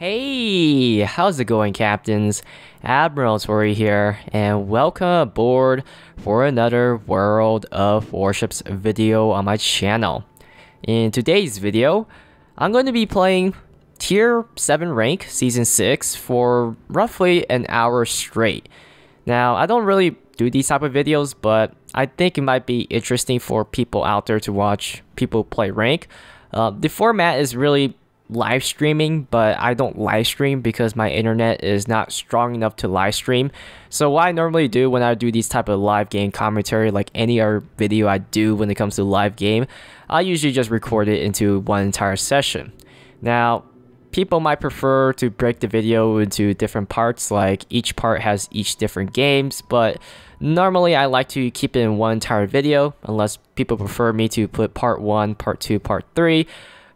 Hey, how's it going, captains? Admiral Hattori here, and welcome aboard for another World of Warships video on my channel. In today's video, I'm going to be playing Tier 7 rank Season 6 for roughly an hour straight. Now, I don't really do these type of videos, but I think it might be interesting for people out there to watch people play rank. Uh, the format is really live streaming, but I don't live stream because my internet is not strong enough to live stream. So what I normally do when I do these type of live game commentary, like any other video I do when it comes to live game, I usually just record it into one entire session. Now, people might prefer to break the video into different parts, like each part has each different games, but normally I like to keep it in one entire video, unless people prefer me to put part 1, part 2, part 3,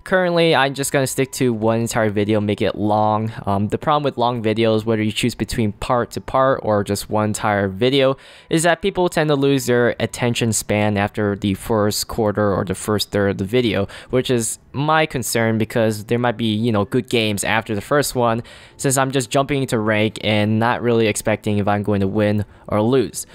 Currently, I'm just going to stick to one entire video, make it long. Um, the problem with long videos, whether you choose between part to part or just one entire video, is that people tend to lose their attention span after the first quarter or the first third of the video, which is my concern because there might be, you know, good games after the first one, since I'm just jumping into rank and not really expecting if I'm going to win or lose.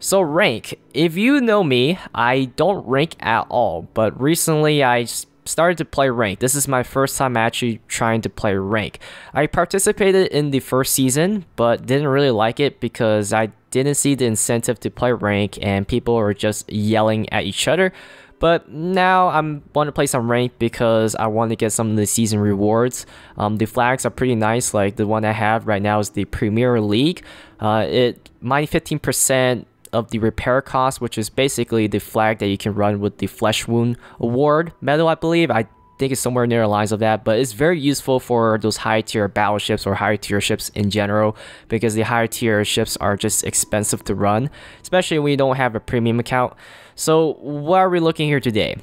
So rank, if you know me, I don't rank at all, but recently I started to play rank. This is my first time actually trying to play rank. I participated in the first season, but didn't really like it because I didn't see the incentive to play rank and people were just yelling at each other. But now I'm want to play some rank because I want to get some of the season rewards. Um, the flags are pretty nice. Like the one I have right now is the Premier League. Uh, it my 15% of the repair cost, which is basically the flag that you can run with the Flesh Wound Award medal, I believe. I think it's somewhere near the lines of that, but it's very useful for those high tier battleships or high tier ships in general because the higher tier ships are just expensive to run, especially when you don't have a premium account. So, what are we looking here today?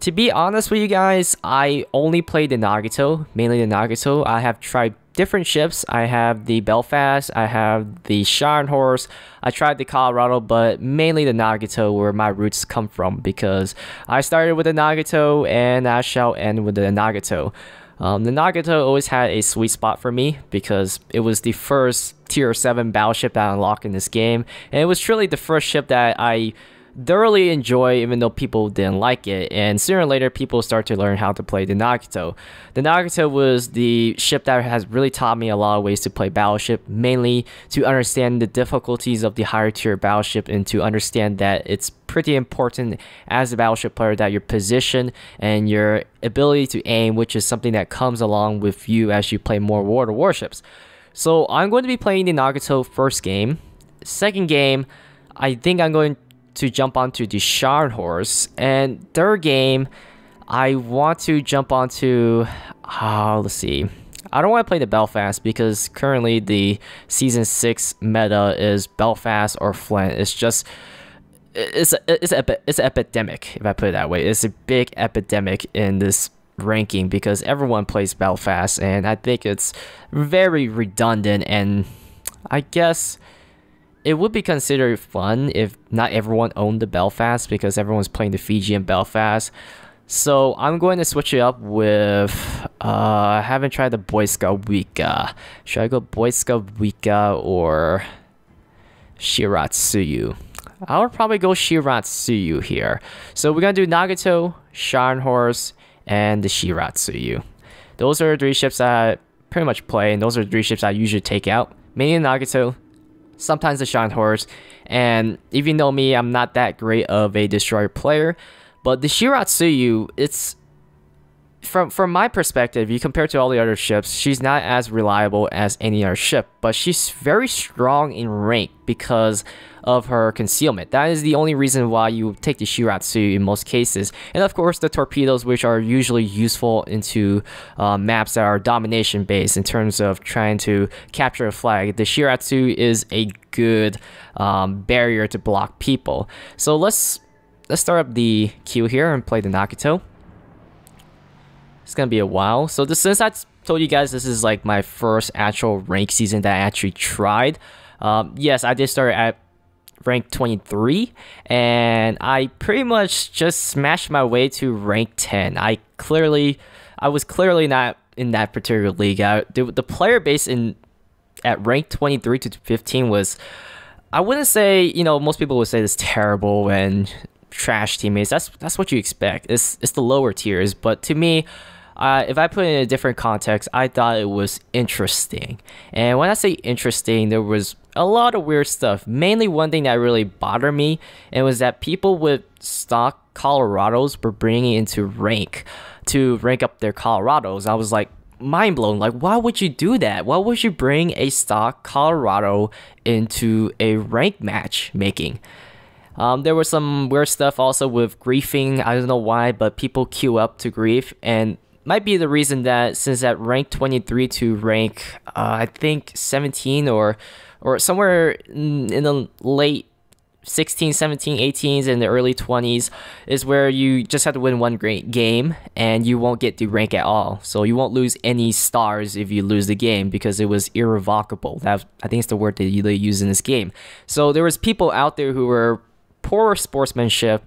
To be honest with you guys, I only played the Nagato, mainly the Nagato. I have tried different ships. I have the Belfast, I have the Scharnhorst, I tried the Colorado, but mainly the Nagato where my roots come from because I started with the Nagato and I shall end with the Nagato. Um, the Nagato always had a sweet spot for me because it was the first tier 7 battleship that I unlocked in this game, and it was truly the first ship that I thoroughly enjoy even though people didn't like it and sooner or later people start to learn how to play the Nagato. The Nagato was the ship that has really taught me a lot of ways to play battleship, mainly to understand the difficulties of the higher tier battleship and to understand that it's pretty important as a battleship player that your position and your ability to aim, which is something that comes along with you as you play more World of Warships. So I'm going to be playing the Nagato first game. Second game, I think I'm going to jump onto the Scharnhorst. And third game, I want to jump onto. Uh, let's see. I don't want to play the Belfast because currently the season six meta is Belfast or Flint. It's just it's a, it's a, it's an epidemic if I put it that way. It's a big epidemic in this ranking because everyone plays Belfast, and I think it's very redundant. And I guess it would be considered fun if not everyone owned the Belfast because everyone's playing the Fiji and Belfast. So I'm going to switch it up with uh, I haven't tried the Boy Scout Wika. Should I go Boy Scout Wika or Shiratsuyu? I would probably go Shiratsuyu here. So we're gonna do Nagato, Scharnhorst, and the Shiratsuyu. Those are the three ships I pretty much play, and those are the three ships I usually take out. Mainly Nagato, sometimes the Scharnhorst. And if you know me, I'm not that great of a destroyer player. But the Shiratsuyu, it's from from my perspective, you compare to all the other ships, she's not as reliable as any other ship, but she's very strong in rank because of her concealment. That is the only reason why you take the Shiratsu in most cases. And of course, the torpedoes, which are usually useful into uh, maps that are domination based in terms of trying to capture a flag. The Shiratsu is a good um, barrier to block people. So let's let's start up the queue here and play the Nagato. It's gonna be a while. So this, since I told you guys this is like my first actual rank season that I actually tried. Um, yes, I did start at rank 23 and I pretty much just smashed my way to rank 10. I clearly I was clearly not in that particular league. Uh, the, the player base in at rank 23 to 15 was I wouldn't say, you know, most people would say it's terrible and trash teammates. That's that's what you expect. It's it's the lower tiers, but to me, uh, if I put it in a different context, I thought it was interesting. And when I say interesting, there was a lot of weird stuff. Mainly one thing that really bothered me, and was that people with stock Colorados were bringing into rank to rank up their Colorados. I was like, mind blown. Like, why would you do that? Why would you bring a stock Colorado into a rank match making? Um, there was some weird stuff also with griefing. I don't know why, but people queue up to grief, and might be the reason that since at rank 23 to rank, uh, I think 17 or or somewhere in the late 16, 17, 18s, and the early 20s is where you just have to win one great game and you won't get the rank at all. So you won't lose any stars if you lose the game because it was irrevocable. That I think it's the word that they use in this game. So there was people out there who were poor sportsmanship,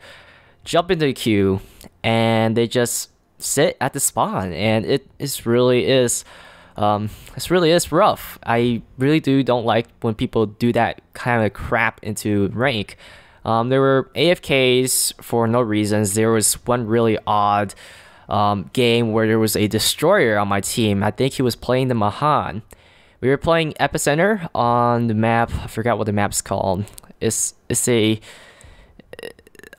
jump into the queue, and they just sit at the spawn, and it is really is um, this really is rough. I really do don't like when people do that kind of crap into rank. Um, there were AFKs for no reasons. There was one really odd um, game where there was a destroyer on my team. I think he was playing the Mahan. We were playing Epicenter on the map. I forgot what the map's called. It's it's a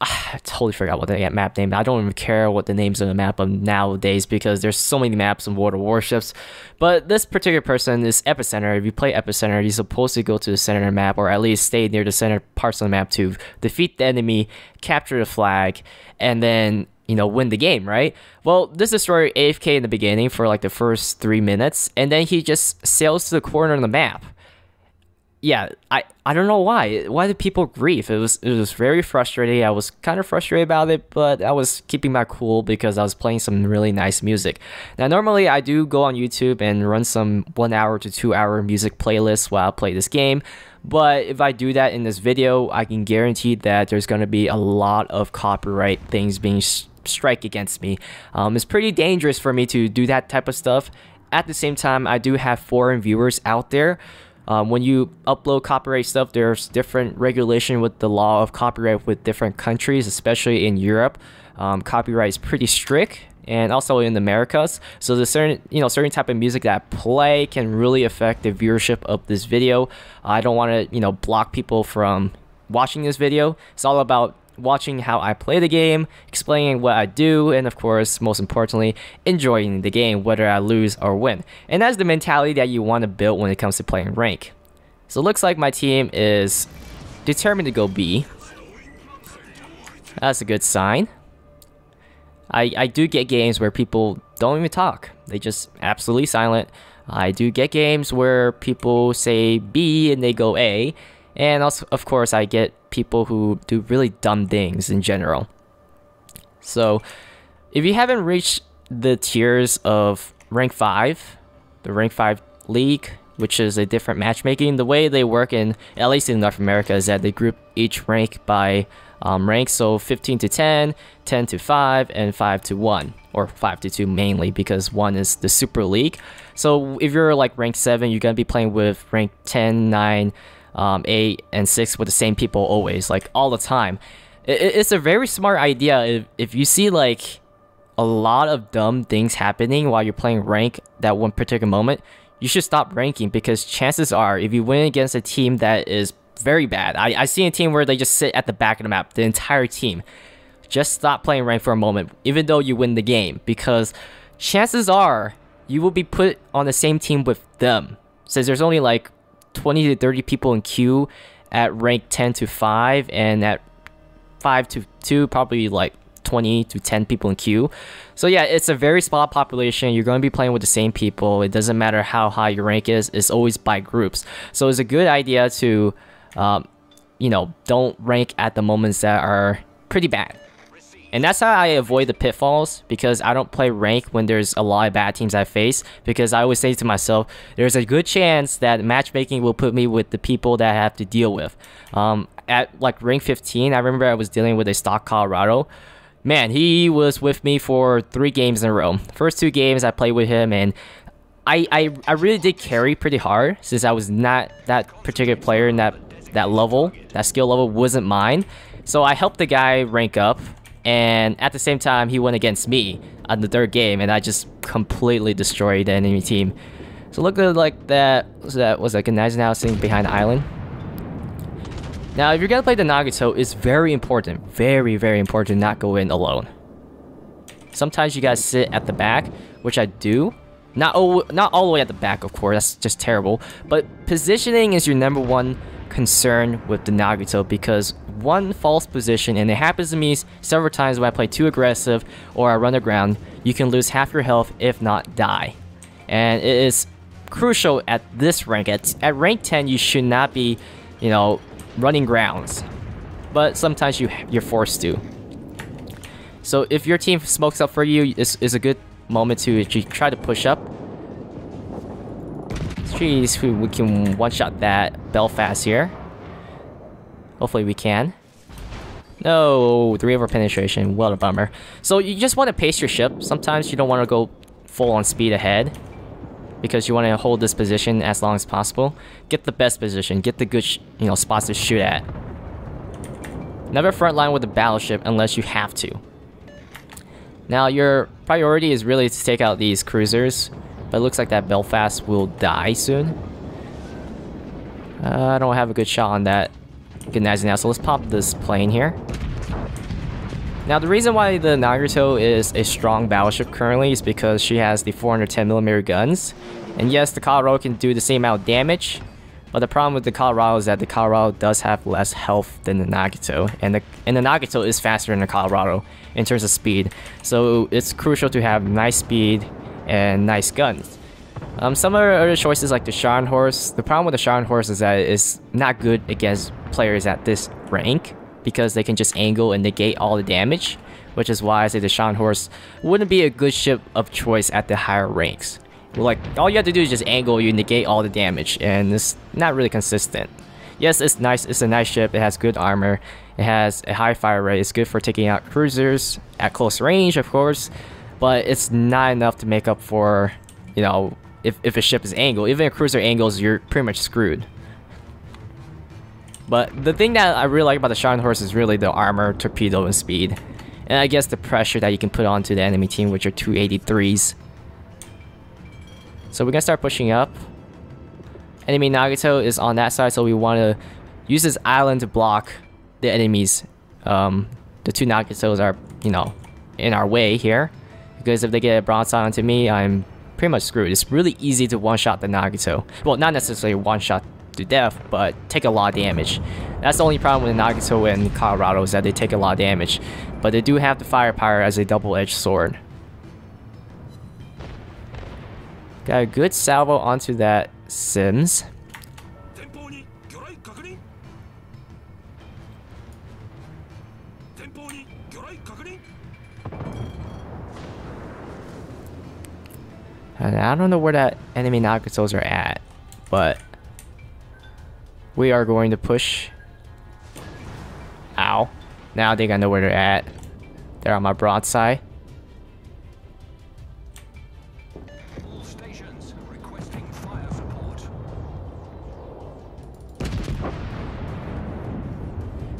I totally forgot what the map name. I don't even care what the names of the map are nowadays because there's so many maps in World of Warships. But this particular person is Epicenter. If you play Epicenter, you're supposed to go to the center of the map or at least stay near the center parts of the map to defeat the enemy, capture the flag, and then you know win the game, right? Well, this destroyer AFK in the beginning for like the first three minutes, and then he just sails to the corner of the map yeah, I, I don't know why. Why did people grieve? It was it was very frustrating. I was kind of frustrated about it, but I was keeping my cool because I was playing some really nice music. Now, normally I do go on YouTube and run some one hour to two hour music playlists while I play this game. But if I do that in this video, I can guarantee that there's going to be a lot of copyright things being strike against me. Um, it's pretty dangerous for me to do that type of stuff. At the same time, I do have foreign viewers out there um, when you upload copyright stuff, there's different regulation with the law of copyright with different countries, especially in Europe. Um, copyright is pretty strict, and also in the Americas. So the certain you know certain type of music that I play can really affect the viewership of this video. I don't want to you know block people from watching this video. It's all about watching how I play the game, explaining what I do, and of course, most importantly, enjoying the game, whether I lose or win. And that's the mentality that you want to build when it comes to playing rank. So it looks like my team is determined to go B. That's a good sign. I, I do get games where people don't even talk. They just absolutely silent. I do get games where people say B and they go A. And also, of course, I get people who do really dumb things in general. So, if you haven't reached the tiers of rank 5, the rank 5 league, which is a different matchmaking, the way they work in, at least in North America, is that they group each rank by um, rank. So 15 to 10, 10 to 5, and 5 to 1, or 5 to 2 mainly, because 1 is the Super League. So if you're like rank 7, you're going to be playing with rank 10, 9, um, 8 and 6 with the same people always, like all the time. It, it's a very smart idea if, if you see like a lot of dumb things happening while you're playing rank that one particular moment, you should stop ranking because chances are if you win against a team that is very bad, I, I see a team where they just sit at the back of the map, the entire team. Just stop playing rank for a moment, even though you win the game, because chances are you will be put on the same team with them. Since there's only like 20 to 30 people in queue at rank 10 to 5 and at 5 to 2 probably like 20 to 10 people in queue. So yeah, it's a very small population. You're going to be playing with the same people. It doesn't matter how high your rank is. It's always by groups. So it's a good idea to, um, you know, don't rank at the moments that are pretty bad. And that's how I avoid the pitfalls because I don't play rank when there's a lot of bad teams I face because I always say to myself, there's a good chance that matchmaking will put me with the people that I have to deal with. Um, at like rank 15, I remember I was dealing with a stock Colorado. man, he was with me for three games in a row. First two games I played with him, and I, I, I really did carry pretty hard since I was not that particular player in that, that level. That skill level wasn't mine. So I helped the guy rank up, and at the same time, he went against me on the third game, and I just completely destroyed the enemy team. So look at like that, was that, was like a nice now sitting behind the island. Now, if you're gonna play the Nagato, it's very important, very, very important to not go in alone. Sometimes you guys sit at the back, which I do. Not all, not all the way at the back, of course, that's just terrible. But positioning is your number one concern with the Nagato because one false position, and it happens to me several times when I play too aggressive or I run aground, you can lose half your health, if not die. And it is crucial at this rank. At, at rank 10, you should not be, you know, running grounds. But sometimes you, you're forced to. So if your team smokes up for you, it's, it's a good moment to try to push up. Jeez, we can one-shot that Belfast here. Hopefully we can. No, three over penetration. What a bummer. So you just want to pace your ship. Sometimes you don't want to go full on speed ahead because you want to hold this position as long as possible. Get the best position. Get the good, you know, spots to shoot at. Never frontline with a battleship unless you have to. Now your priority is really to take out these cruisers, but it looks like that Belfast will die soon. Uh, I don't have a good shot on that Gnazi now, so let's pop this plane here. Now the reason why the Nagato is a strong battleship currently is because she has the 410mm guns. And yes, the Colorado can do the same amount of damage, but the problem with the Colorado is that the Colorado does have less health than the Nagato, and the and the Nagato is faster than the Colorado in terms of speed. So it's crucial to have nice speed and nice guns. Um, some other choices like the Scharnhorst. The problem with the Scharnhorst is that it's not good against players at this rank because they can just angle and negate all the damage, which is why I say the Scharnhorst wouldn't be a good ship of choice at the higher ranks. Like, all you have to do is just angle, you negate all the damage, and it's not really consistent. Yes, it's nice, it's a nice ship, it has good armor, it has a high fire rate, it's good for taking out cruisers at close range, of course, but it's not enough to make up for, you know, if, if a ship is angled. Even a cruiser angles, you're pretty much screwed. But the thing that I really like about the Scharnhorst is really the armor, torpedo, and speed. And I guess the pressure that you can put onto the enemy team with your 283s. So we're gonna start pushing up. Enemy Nagato is on that side, so we want to use this island to block the enemies. Um, the two Nagatos are, you know, in our way here. Because if they get a broadside onto me, I'm pretty much screwed. It's really easy to one-shot the Nagato. Well, not necessarily one-shot to death, but take a lot of damage. That's the only problem with Nagato and Colorado is that they take a lot of damage, but they do have the firepower as a double-edged sword. Got a good salvo onto that Sims. And I don't know where that enemy Nagatos are at, but we are going to push. Ow. Now I think I know where they're at. They're on my broadside.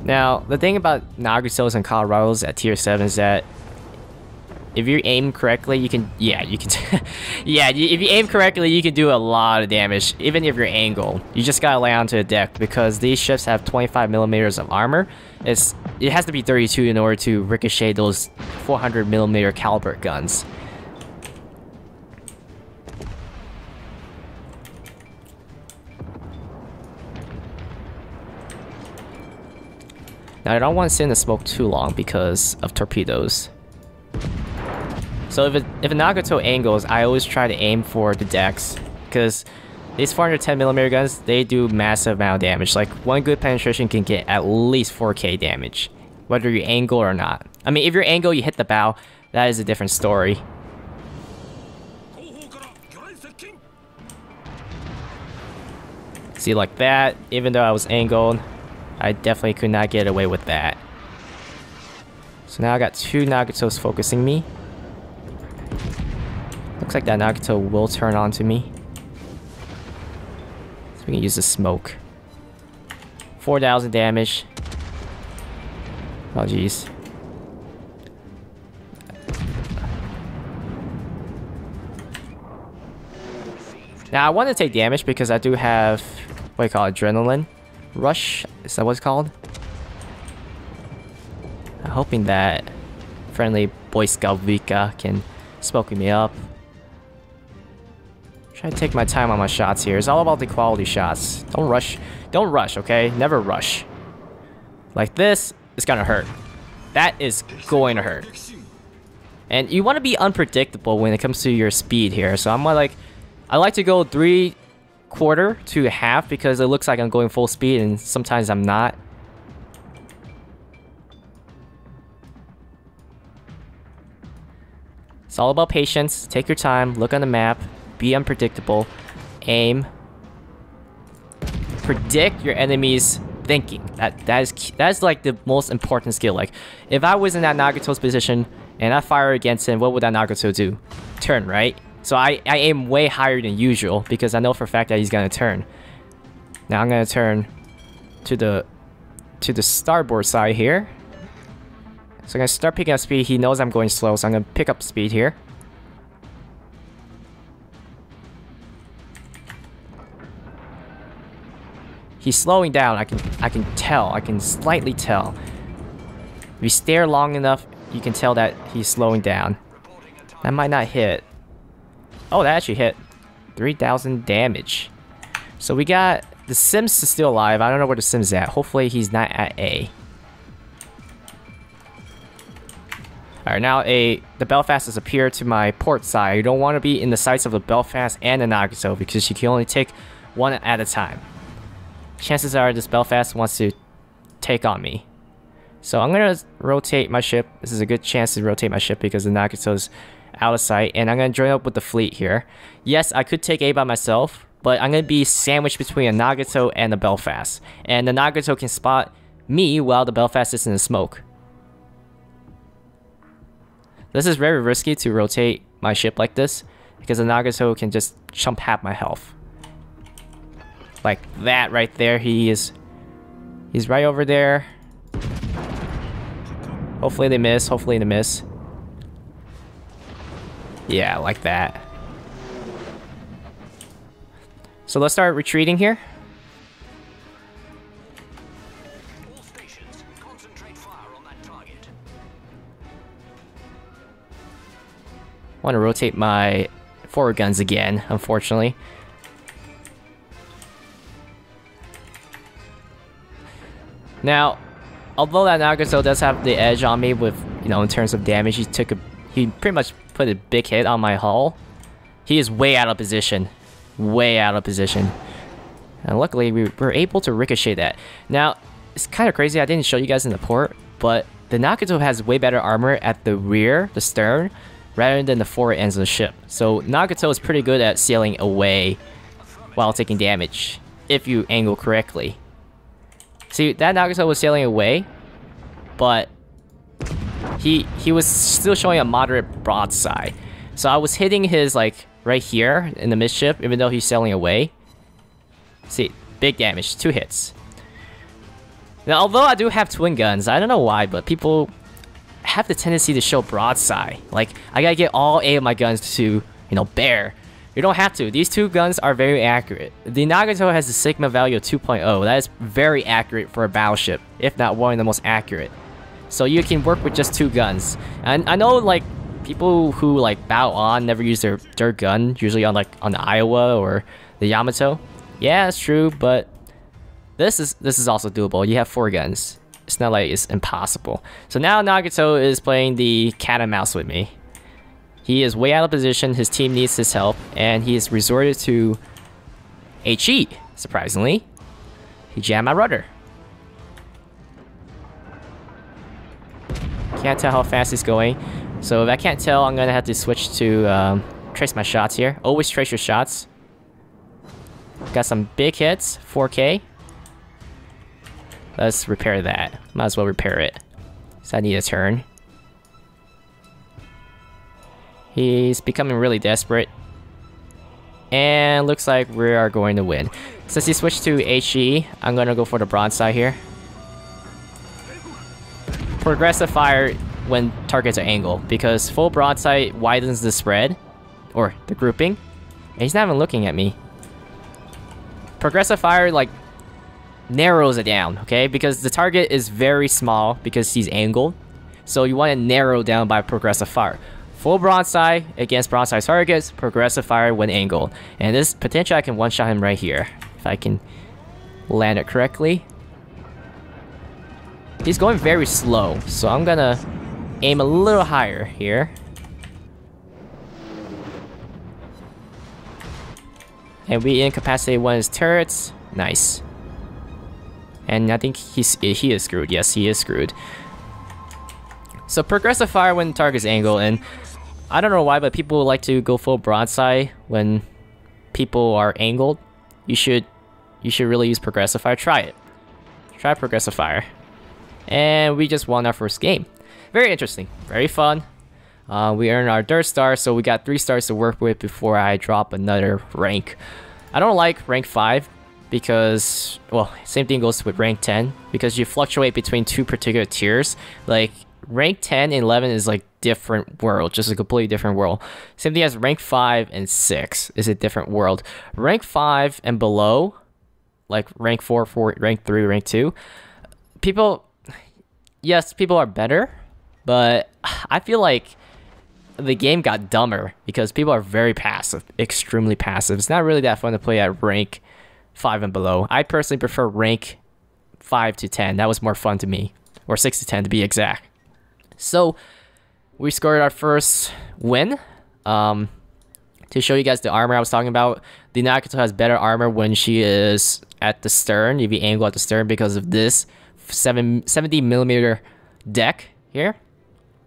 Now, the thing about Nagatos and Colorados at tier 7 is that if you aim correctly, you can, yeah, you can, yeah, if you aim correctly, you can do a lot of damage, even if you're angled. You just gotta lay onto the deck, because these ships have 25 millimeters of armor. It's, it has to be 32 in order to ricochet those 400 millimeter caliber guns. Now I don't want to sit in the smoke too long because of torpedoes. So if, it, if a Nagato angles, I always try to aim for the decks. Because these 410mm guns, they do massive amount of damage. Like, one good penetration can get at least 4k damage. Whether you angle or not. I mean, if you're angle, you hit the bow, that is a different story. See, like that, even though I was angled, I definitely could not get away with that. So now I got two Nagato's focusing me. Looks like that Nagato will turn on to me. So we can use the smoke. 4,000 damage. Oh jeez. Now I want to take damage because I do have what do you call it, adrenaline rush. Is that what it's called? I'm hoping that friendly Boy Scout can smoke me up. Try to take my time on my shots here. It's all about the quality shots. Don't rush. Don't rush, okay? Never rush. Like this, it's gonna hurt. That is going to hurt. And you want to be unpredictable when it comes to your speed here. So I'm like, I like to go three quarter to half because it looks like I'm going full speed and sometimes I'm not. It's all about patience. Take your time, look on the map, be unpredictable, aim, predict your enemy's thinking. That that is that is like the most important skill. Like if I was in that Nagato's position and I fire against him, what would that Nagato do? Turn, right? So I, I aim way higher than usual because I know for a fact that he's gonna turn. Now I'm gonna turn to the to the starboard side here. So I'm gonna start picking up speed. He knows I'm going slow, so I'm gonna pick up speed here. He's slowing down. I can I can tell. I can slightly tell. If you stare long enough, you can tell that he's slowing down. That might not hit. Oh, that actually hit. 3,000 damage. So we got... The Sims is still alive. I don't know where the Sims at. Hopefully he's not at A. Alright, now a the Belfast has appeared to my port side. You don't want to be in the sights of the Belfast and the Nagato because you can only take one at a time. Chances are this Belfast wants to take on me. So I'm going to rotate my ship. This is a good chance to rotate my ship because the Nagato's out of sight. And I'm to join up with the fleet here. Yes, I could take A by myself, but I'm going to be sandwiched between a Nagato and a Belfast. And the Nagato can spot me while the Belfast is in the smoke. This is very risky to rotate my ship like this, because the Nagato can just chump half my health. Like that right there, he is... He's right over there. Hopefully they miss, hopefully they miss. Yeah, like that. So let's start retreating here. want to rotate my forward guns again, unfortunately. Now, although that Nagato does have the edge on me with, you know, in terms of damage, he took a, he pretty much put a big hit on my hull. He is way out of position. Way out of position. And luckily, we were able to ricochet that. Now, it's kind of crazy, I didn't show you guys in the port, but the Nagato has way better armor at the rear, the stern, rather than the forward ends of the ship. So Nagato is pretty good at sailing away while taking damage, if you angle correctly. See, that Nagato was sailing away, but he he was still showing a moderate broadside. So I was hitting his like right here in the midship, even though he's sailing away. See, big damage, two hits. Now, although I do have twin guns, I don't know why, but people have the tendency to show broadside. Like, I gotta get all eight of my guns to, you know, bear. You don't have to. These two guns are very accurate. The Nagato has a Sigma value of 2.0. That is very accurate for a battleship, if not one of the most accurate. So you can work with just two guns. And I know, like, people who, like, bow on never use their, their gun, usually on, like, on the Iowa or the Yamato. Yeah, it's true, but this is this is also doable. You have four guns. It's not like it's impossible. So now Nagato is playing the cat and mouse with me. He is way out of position, his team needs his help, and he has resorted to a cheat, surprisingly. He jammed my rudder. Can't tell how fast he's going. So if I can't tell, I'm gonna have to switch to um, trace my shots here. Always trace your shots. Got some big hits, 4k. Let's repair that. Might as well repair it. So I need a turn. He's becoming really desperate. And looks like we are going to win. Since he switched to HE, I'm gonna go for the broadside here. Progressive fire when targets are angled, because full broadside widens the spread, or the grouping. And he's not even looking at me. Progressive fire, like, narrows it down, okay? Because the target is very small because he's angled. So you want to narrow down by progressive fire. Full broadside against broadside targets, progressive fire when angled. And this potential I can one-shot him right here. If I can land it correctly. He's going very slow, so I'm gonna aim a little higher here. And we incapacitate one of his turrets. Nice. And I think he's he is screwed. Yes, he is screwed. So progressive fire when target's angle, and I don't know why, but people like to go full broadside when people are angled. You should you should really use progressive fire. Try it. Try progressive fire. And we just won our first game. Very interesting. Very fun. Uh, we earned our third star, so we got three stars to work with before I drop another rank. I don't like rank 5 because, well, same thing goes with rank 10, because you fluctuate between two particular tiers. Like, rank 10 and 11 is like different world, just a completely different world. Same thing as rank 5 and 6 is a different world. Rank 5 and below, like rank 4, 4 rank 3, rank 2, people, yes, people are better, but I feel like the game got dumber because people are very passive, extremely passive. It's not really that fun to play at rank 5 and below. I personally prefer rank 5 to 10. That was more fun to me. Or 6 to 10 to be exact. So, we scored our first win. Um, to show you guys the armor I was talking about, the Nagato has better armor when she is at the stern, if you angle at the stern because of this 7, 70 millimeter deck here.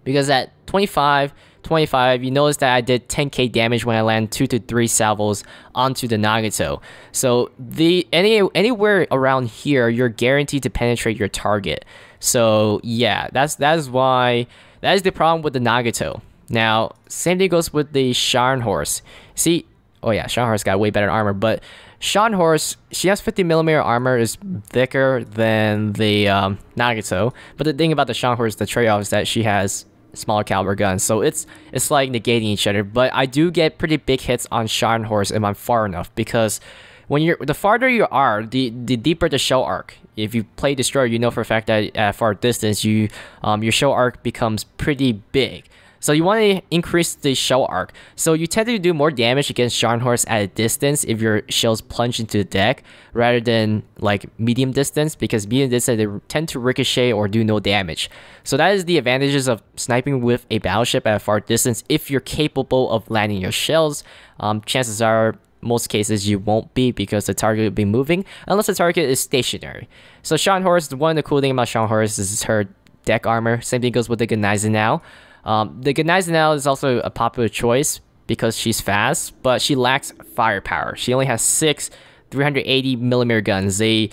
Because at 25, 25, you notice that I did 10k damage when I land 2 to 3 salvos onto the Nagato. So the any anywhere around here, you're guaranteed to penetrate your target. So yeah, that's that is why that is the problem with the Nagato. Now, same thing goes with the Scharnhorst. See, oh yeah, Scharnhorst got way better armor, but Scharnhorst, she has 50 millimeter armor, is thicker than the um, Nagato. But the thing about the Scharnhorst, the trade-off is that she has smaller caliber guns. So it's it's like negating each other. But I do get pretty big hits on Scharnhorst if I'm far enough because when you're the farther you are, the the deeper the shell arc. If you play destroyer, you know for a fact that at far distance, you um, your shell arc becomes pretty big. So you want to increase the shell arc. So you tend to do more damage against Scharnhorst at a distance if your shells plunge into the deck rather than like medium distance because medium distance they tend to ricochet or do no damage. So that is the advantages of sniping with a battleship at a far distance if you're capable of landing your shells. Um, chances are most cases you won't be because the target will be moving unless the target is stationary. So Scharnhorst, one of the cool things about Scharnhorst is her deck armor. Same thing goes with the Gneisenau. Um, the Gneisenau is also a popular choice because she's fast, but she lacks firepower. She only has six 380 millimeter guns. They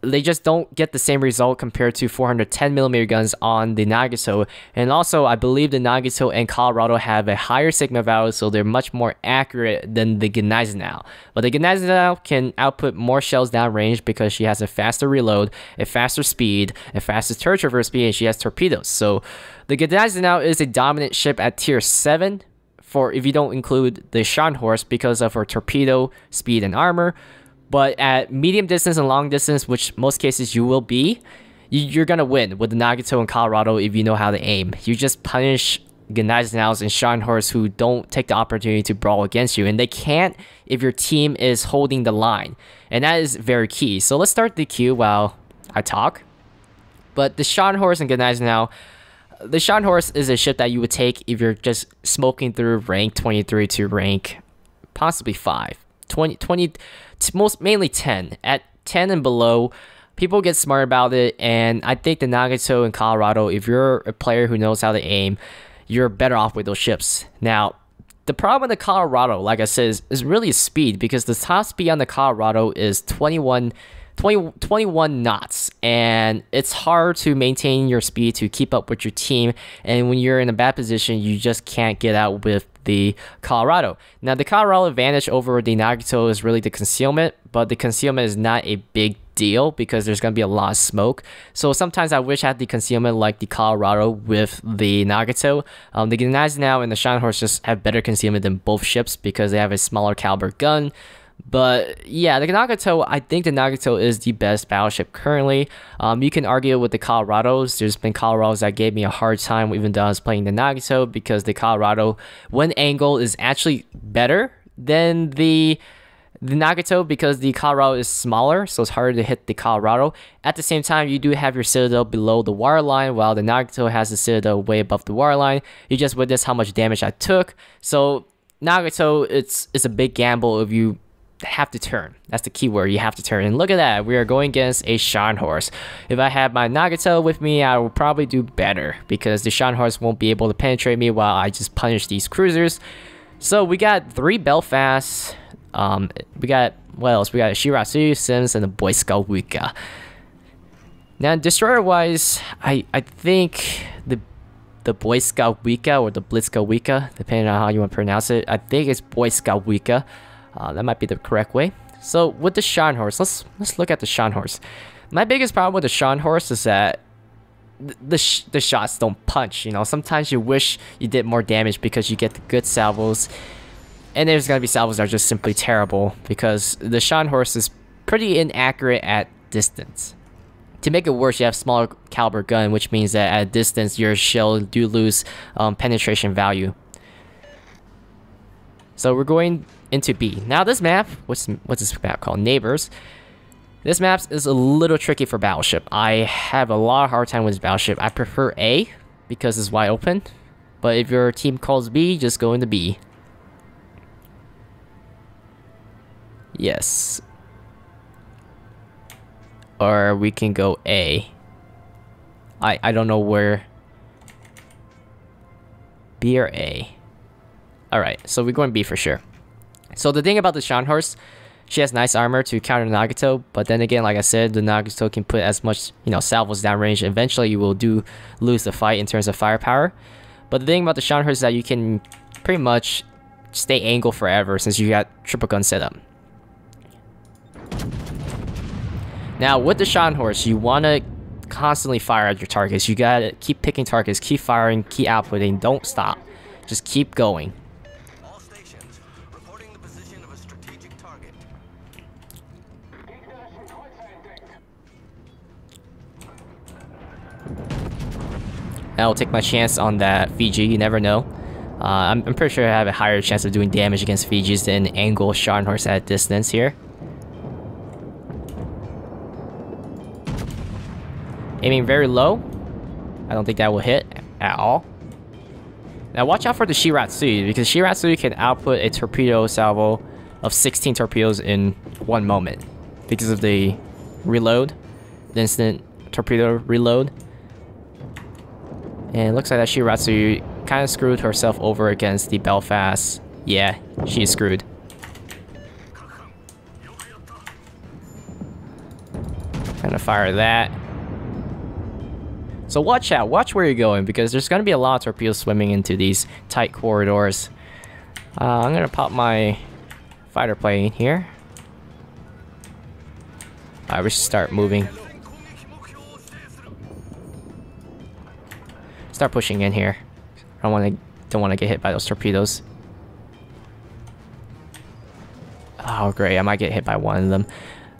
they just don't get the same result compared to 410 millimeter guns on the Nagato. And also, I believe the Nagato and Colorado have a higher sigma value, so they're much more accurate than the Gneisenau. But the Gneisenau can output more shells downrange because she has a faster reload, a faster speed, a faster turret traverse speed, and she has torpedoes. So the Gneisenau is a dominant ship at tier 7 for if you don't include the Scharnhorst because of her torpedo, speed, and armor. But at medium distance and long distance, which most cases you will be, you, are gonna win with the Nagato and Colorado if you know how to aim. You just punish Gneisenau's and Scharnhorst who don't take the opportunity to brawl against you, and they can't if your team is holding the line, and that is very key. So let's start the queue while I talk. But the Scharnhorst and Gneisenau, the Scharnhorst is a ship that you would take if you're just smoking through rank 23 to rank possibly 5. 20, 20 most mainly 10. At 10 and below, people get smart about it, and I think the Nagato in Colorado, if you're a player who knows how to aim, you're better off with those ships. Now, the problem with the Colorado, like I said, is, is really speed because the top speed on the Colorado is 21 20, 21 knots and it's hard to maintain your speed to keep up with your team and when you're in a bad position you just can't get out with the Colorado. Now, the Colorado advantage over the Nagato is really the concealment, but the concealment is not a big deal because there's going to be a lot of smoke. So sometimes I wish I had the concealment like the Colorado with the Nagato. Um, the now and the Scharnhorst just have better concealment than both ships because they have a smaller caliber gun. But yeah, the Nagato, I think the Nagato is the best battleship currently. Um, you can argue with the Colorados. There's been Colorados that gave me a hard time even though I was playing the Nagato because the Colorado, when angle is actually better than the the Nagato because the Colorado is smaller, so it's harder to hit the Colorado. At the same time, you do have your Citadel below the waterline, while the Nagato has the Citadel way above the waterline. You just witnessed how much damage I took. So Nagato, it's it's a big gamble if you have to turn. That's the key word. You have to turn. And look at that. We are going against a Scharnhorst. If I had my Nagato with me, I would probably do better because the Scharnhorst won't be able to penetrate me while I just punish these cruisers. So we got three Belfast. Um, we got what else? We got Shirasu Sims, and the Boy Scout Wika. Now, destroyer wise, I I think the the Boy Scout Wika or the Blitzka Wika, depending on how you want to pronounce it. I think it's Boy Scout Wika. Uh, that might be the correct way. So with the Scharnhorst, let's let's look at the Scharnhorst. My biggest problem with the Scharnhorst is that the sh the shots don't punch. You know, sometimes you wish you did more damage because you get the good salvos, and there's gonna be salvos that are just simply terrible because the Scharnhorst is pretty inaccurate at distance. To make it worse, you have smaller caliber gun, which means that at distance your shell do lose um, penetration value. So we're going into B. Now this map, what's what's this map called? Neighbors. This map is a little tricky for Battleship. I have a lot of hard time with Battleship. I prefer A because it's wide open. But if your team calls B, just go into B. Yes. Or we can go A. I, I don't know where... B or A. Alright, so we're going B for sure. So the thing about the Scharnhorst, she has nice armor to counter Nagato, but then again, like I said, the Nagato can put as much, you know, salvos downrange. Eventually, you will do lose the fight in terms of firepower. But the thing about the Scharnhorst is that you can pretty much stay angle forever since you got triple gun setup. Now, with the Scharnhorst, you want to constantly fire at your targets. You gotta keep picking targets, keep firing, keep outputting, don't stop. Just keep going. I'll take my chance on that Fiji, you never know. Uh, I'm, I'm, pretty sure I have a higher chance of doing damage against Fijis than Angle Scharnhorst at distance here. Aiming very low. I don't think that will hit at all. Now watch out for the Shiratsu because Shiratsu can output a torpedo salvo of 16 torpedoes in one moment because of the reload, the instant torpedo reload. And it looks like that Shiratsu kind of screwed herself over against the Belfast. Yeah, she's screwed. Gonna fire that. So watch out, watch where you're going because there's gonna be a lot of torpedoes swimming into these tight corridors. Uh, I'm gonna pop my fighter plane here. Alright, we should start moving. Start pushing in here. I don't want to don't want to get hit by those torpedoes. Oh great, I might get hit by one of them.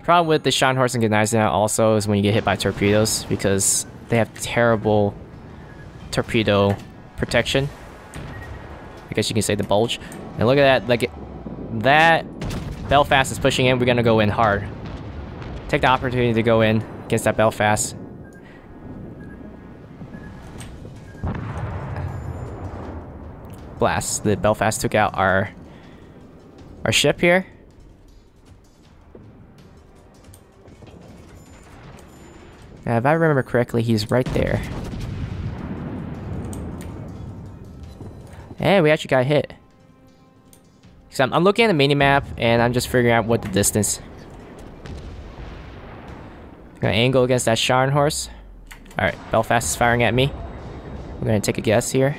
Problem with the Scharnhorst and Gneisenau also is when you get hit by torpedoes because they have terrible torpedo protection. I guess you can say the bulge. And look at that, like that Belfast is pushing in, we're gonna go in hard. Take the opportunity to go in against that Belfast. Blast. The Belfast took out our our ship here. Now, if I remember correctly, he's right there. And we actually got hit. So I'm, I'm looking at the mini map and I'm just figuring out what the distance. gonna angle against that Scharnhorst. Alright, Belfast is firing at me. We're gonna take a guess here.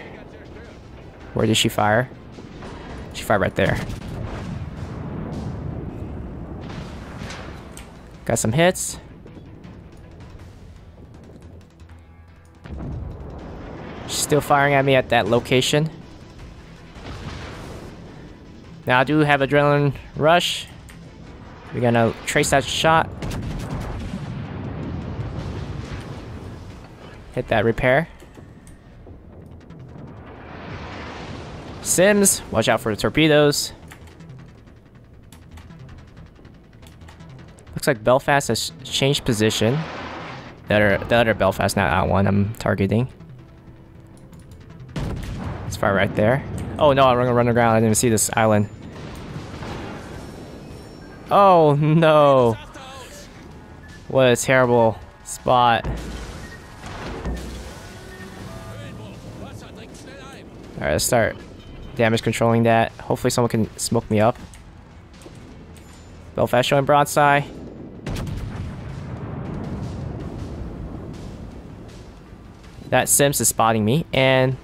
Where did she fire? She fired right there. Got some hits. She's still firing at me at that location. Now I do have adrenaline rush. We're gonna trace that shot. Hit that repair. Sims, watch out for the torpedoes. Looks like Belfast has changed position. Other, the other Belfast, not that one I'm targeting. It's far right there. Oh no, I'm gonna run around. I didn't even see this island. Oh no. What a terrible spot. Alright, let's start damage controlling that. Hopefully someone can smoke me up. Belfast showing broadside. That Sims is spotting me, and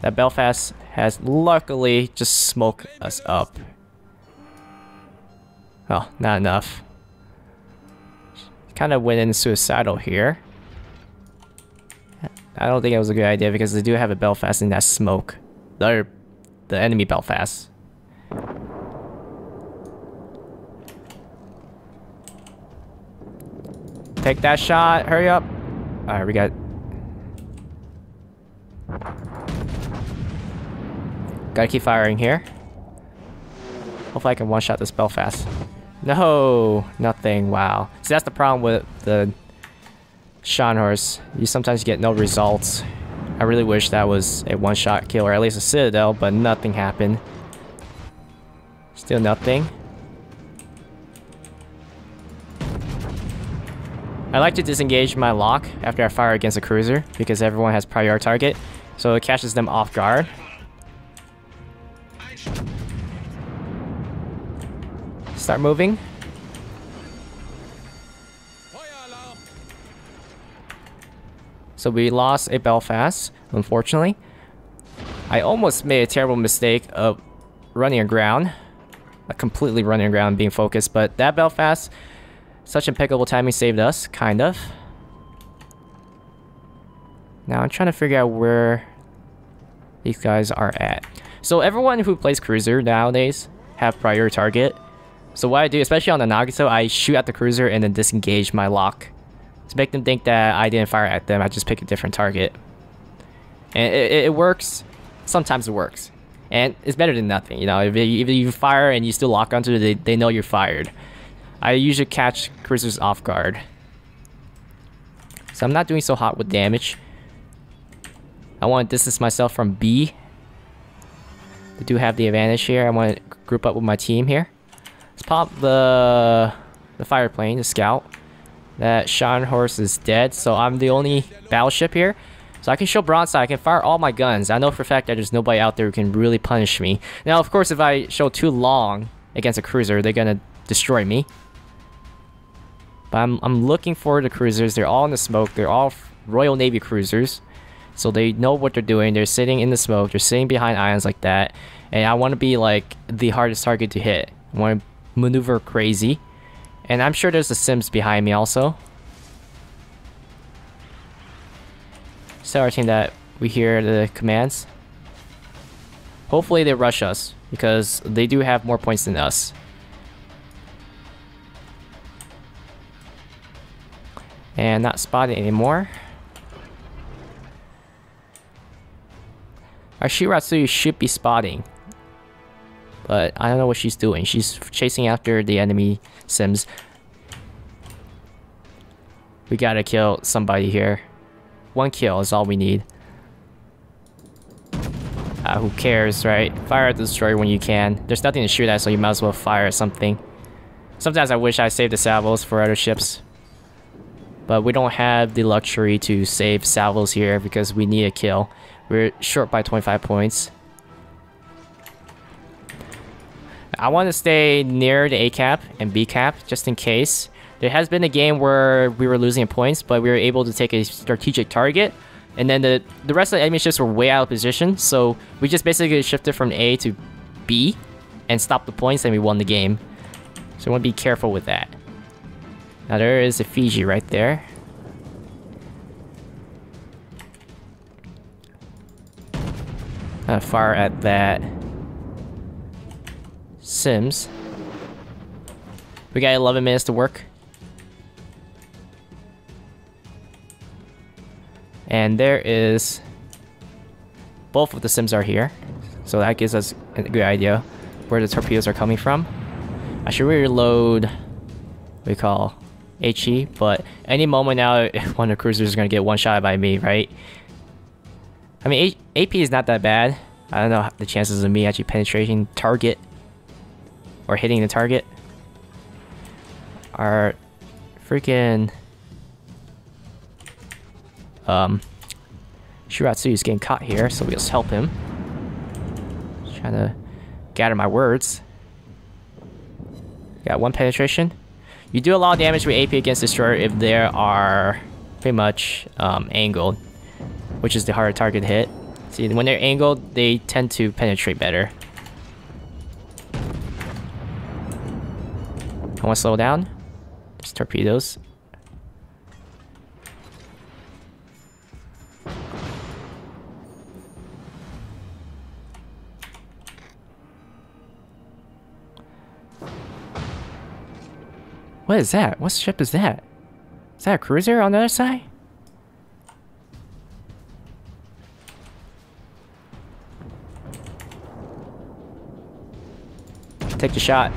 that Belfast has luckily just smoked us up. Oh, not enough. Kind of went in suicidal here. I don't think it was a good idea because they do have a Belfast in that smoke. The, the enemy Belfast. Take that shot. Hurry up. Alright, we got... Gotta keep firing here. Hopefully I can one-shot this Belfast. No, nothing. Wow. See, that's the problem with the Scharnhorst. You sometimes get no results. I really wish that was a one-shot kill, or at least a Citadel, but nothing happened. Still nothing. I like to disengage my lock after I fire against a cruiser, because everyone has prior target, so it catches them off guard. Start moving. So we lost a Belfast, unfortunately. I almost made a terrible mistake of running aground. Not completely running aground being focused, but that Belfast, such impeccable timing saved us, kind of. Now I'm trying to figure out where these guys are at. So everyone who plays Cruiser nowadays have prior target. So what I do, especially on the Nagato, I shoot at the Cruiser and then disengage my lock to make them think that I didn't fire at them. I just pick a different target. And it, it, works. Sometimes it works. And it's better than nothing, you know. If, if you fire and you still lock onto it, they, they know you're fired. I usually catch cruisers off guard. So I'm not doing so hot with damage. I want to distance myself from B. I do have the advantage here. I want to group up with my team here. Let's pop the the fire plane, the scout that Scharnhorst is dead, so I'm the only battleship here. So I can show broadside, I can fire all my guns. I know for a fact that there's nobody out there who can really punish me. Now, of course, if I show too long against a cruiser, they're gonna destroy me. But I'm, I'm looking for the cruisers. They're all in the smoke. They're all Royal Navy cruisers. So they know what they're doing. They're sitting in the smoke. They're sitting behind islands like that. And I want to be like the hardest target to hit. I want to maneuver crazy. And I'm sure there's a Sims behind me also. Starting that we hear the commands. Hopefully they rush us, because they do have more points than us. And not spotted anymore. Our Shiratsu should be spotting. But I don't know what she's doing. She's chasing after the enemy sims. We gotta kill somebody here. One kill is all we need. Uh, who cares, right? Fire at the destroyer when you can. There's nothing to shoot at, so you might as well fire at something. Sometimes I wish I saved the salvos for other ships. But we don't have the luxury to save salvos here because we need a kill. We're short by 25 points. I want to stay near the A cap and B cap just in case. There has been a game where we were losing points, but we were able to take a strategic target. And then the, the rest of the enemy ships were way out of position, so we just basically shifted from A to B and stopped the points, and we won the game. So we want to be careful with that. Now there is a Fiji right there. Fire at that Sims. We got 11 minutes to work. And there is... Both of the Sims are here. So that gives us a good idea where the torpedoes are coming from. I should reload... We call... HE, but any moment now, one of the cruisers is going to get one shot by me, right? I mean, AP is not that bad. I don't know the chances of me actually penetrating target or hitting the target are freaking um Shiratsu is getting caught here, so we'll just help him. Just trying to gather my words. Got one penetration. You do a lot of damage with AP against Destroyer if they are pretty much um, angled, which is the harder target hit. See, when they're angled, they tend to penetrate better. I want to slow down. There's torpedoes. What is that? What ship is that? Is that a cruiser on the other side? Take the shot.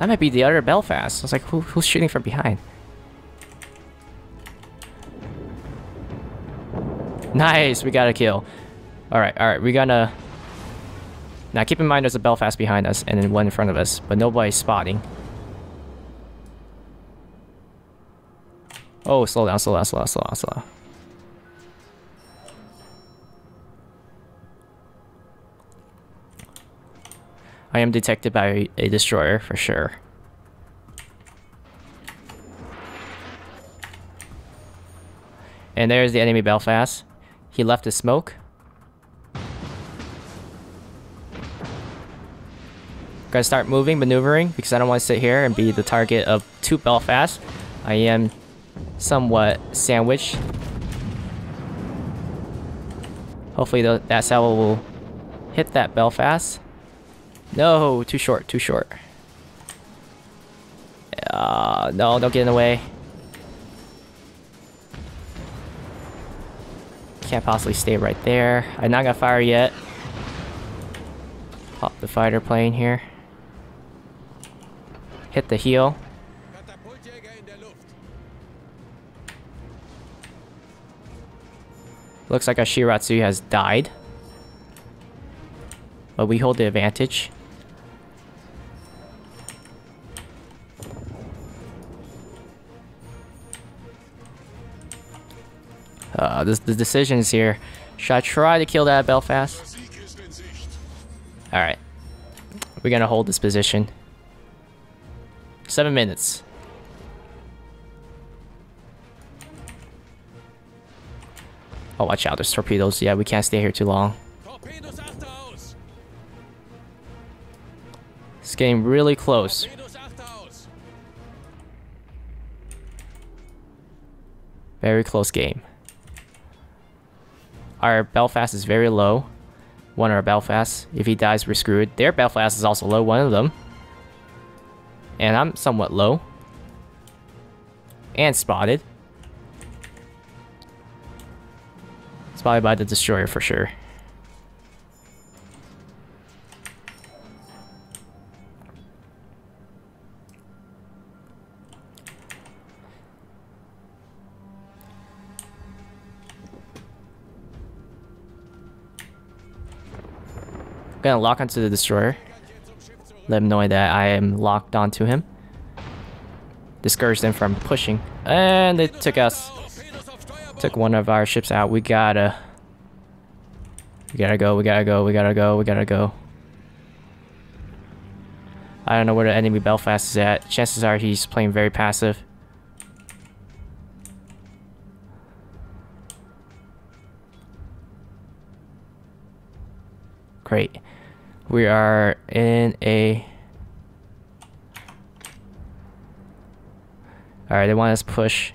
That might be the other Belfast. I was like, Who, who's shooting from behind? Nice, we got a kill. Alright, alright, we're gonna... Now keep in mind there's a Belfast behind us and then one in front of us, but nobody's spotting. Oh, slow down, slow down, slow down, slow down, slow down. I am detected by a destroyer for sure. And there's the enemy Belfast. He left his smoke. Gotta start moving, maneuvering, because I don't want to sit here and be the target of two Belfast. I am somewhat sandwiched. Hopefully the, that salvo will hit that Belfast. No, too short, too short. Uh, no, don't get in the way. Can't possibly stay right there. I'm not gonna fire yet. Pop the fighter plane here. Hit the heal. Looks like our Shiratsu has died. But we hold the advantage. Uh, this, the decision is here. Should I try to kill that Belfast? Alright. We're gonna hold this position. Seven minutes. Oh, watch out. There's torpedoes. Yeah, we can't stay here too long. It's getting really close. Very close game. Our Belfast is very low. One of our Belfast. If he dies, we're screwed. Their Belfast is also low, one of them. And I'm somewhat low. And spotted. Spotted by the Destroyer for sure. gonna lock onto the destroyer. Let him know that I am locked onto him. Discourage them from pushing. And they took us. Took one of our ships out. We gotta... We gotta go, we gotta go, we gotta go, we gotta go. I don't know where the enemy Belfast is at. Chances are he's playing very passive. Great. We are in a... Alright, they want us push.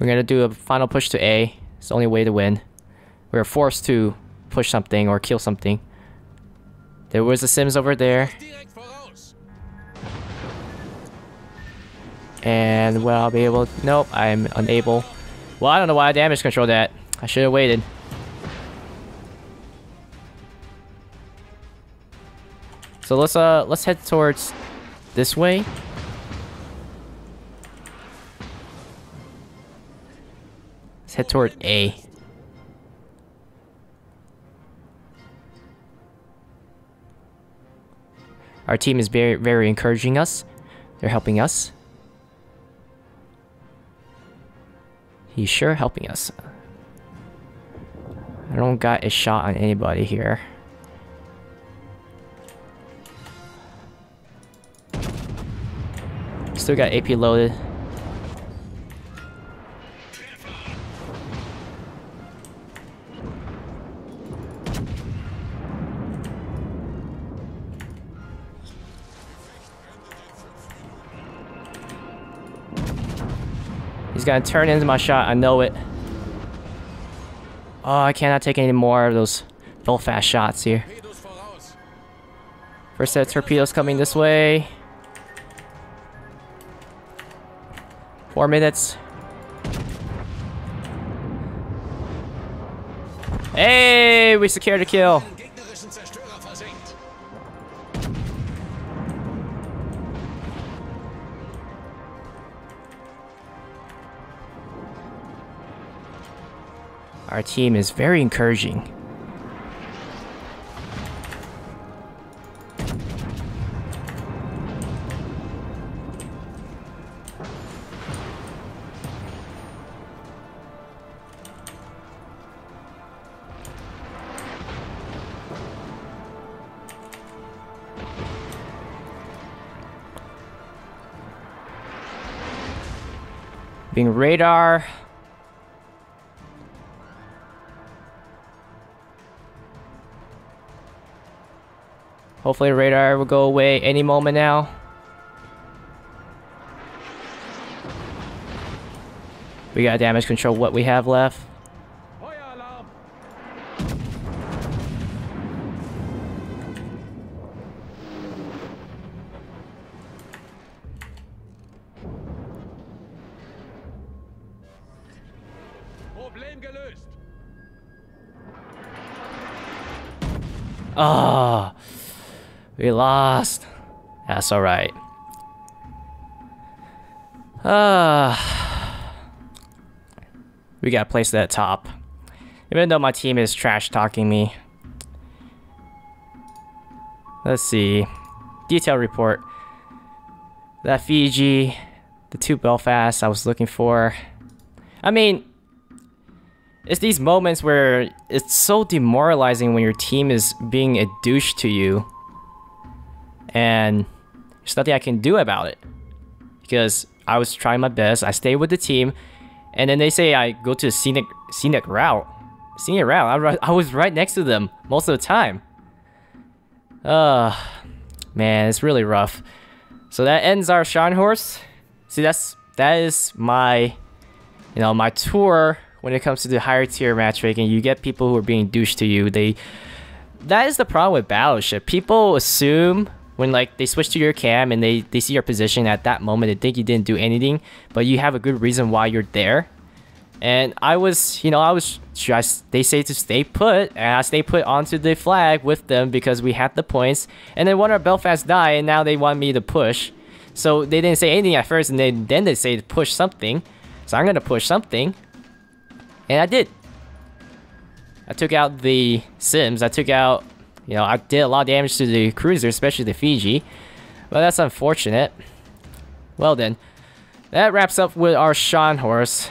We're gonna do a final push to A. It's the only way to win. We're forced to push something or kill something. There was a Sims over there. And will I'll be able... Nope, I'm unable. Well, I don't know why I damage control that. I should have waited. So let's uh let's head towards this way. Let's head toward A. Our team is very very encouraging us. They're helping us. He's sure helping us. I don't got a shot on anybody here. Still got AP loaded. He's gonna turn into my shot, I know it. Oh, I cannot take any more of those fast shots here. First set of torpedoes coming this way. Four minutes. Hey, we secured a kill. Our team is very encouraging. Being radar. Hopefully the radar will go away any moment now. We got damage control what we have left. Lost. That's alright. Ah. we got placed at the top. Even though my team is trash talking me. Let's see. Detail report. That Fiji, the two Belfast I was looking for. I mean, it's these moments where it's so demoralizing when your team is being a douche to you and there's nothing I can do about it because I was trying my best. I stayed with the team, and then they say I go to a scenic scenic route. Scenic route. I, I was right next to them most of the time. Uh, man, it's really rough. So that ends our Scharnhorst. See, that's that is my, you know, my tour when it comes to the higher tier matchmaking. You get people who are being douche to you. They, that is the problem with Battleship. People assume when like they switch to your cam and they, they see your position at that moment, they think you didn't do anything, but you have a good reason why you're there. And I was, you know, I was just, they say to stay put, and I stay put onto the flag with them because we had the points. And then one of Belfast died, and now they want me to push. So they didn't say anything at first, and then, then they say to push something. So I'm gonna push something. And I did. I took out the Sims, I took out you know, I did a lot of damage to the cruiser, especially the Fiji. But that's unfortunate. Well then, that wraps up with our Scharnhorst.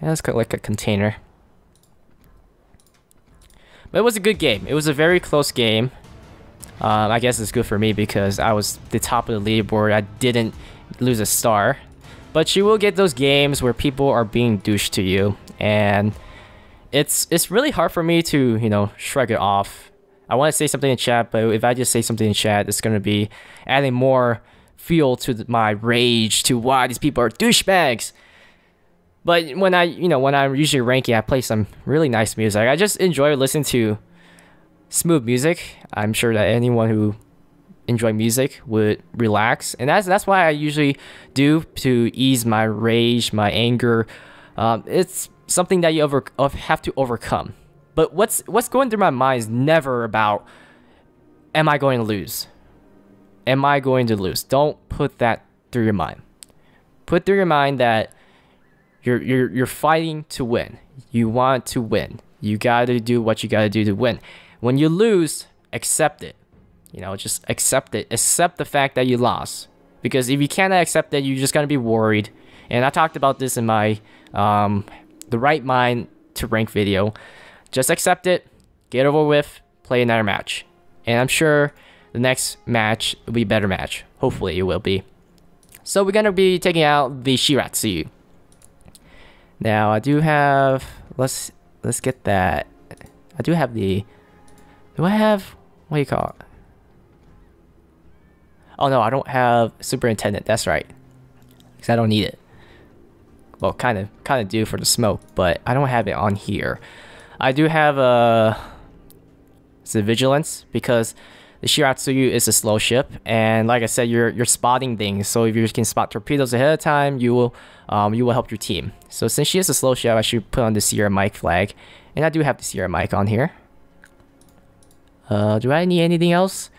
Yeah, let's like a container. But it was a good game. It was a very close game. Um, I guess it's good for me because I was the top of the leaderboard. I didn't lose a star. But you will get those games where people are being douche to you, and it's it's really hard for me to you know shrug it off. I want to say something in chat, but if I just say something in chat, it's gonna be adding more fuel to my rage to why these people are douchebags. But when I you know when I'm usually ranking, I play some really nice music. I just enjoy listening to smooth music. I'm sure that anyone who enjoy music would relax, and that's that's why I usually do to ease my rage, my anger. Um, it's something that you over have to overcome. But what's what's going through my mind is never about am I going to lose? Am I going to lose? Don't put that through your mind. Put through your mind that you're you're you're fighting to win. You want to win. You got to do what you got to do to win. When you lose, accept it. You know, just accept it. Accept the fact that you lost. Because if you cannot accept it, you're just gonna be worried. And I talked about this in my um, the right mind to rank video. Just accept it, get over with, play another match. And I'm sure the next match will be a better match. Hopefully it will be. So we're gonna be taking out the Shiratsu. Now I do have let's let's get that. I do have the do I have what do you call it? Oh no, I don't have superintendent. That's right, because I don't need it. Well, kind of, kind of do for the smoke, but I don't have it on here. I do have a. It's a vigilance because the Shiratsuyu is a slow ship, and like I said, you're you're spotting things. So if you can spot torpedoes ahead of time, you will um you will help your team. So since she is a slow ship, I should put on the Sierra Mike flag, and I do have the Sierra Mike on here. Uh, do I need anything else?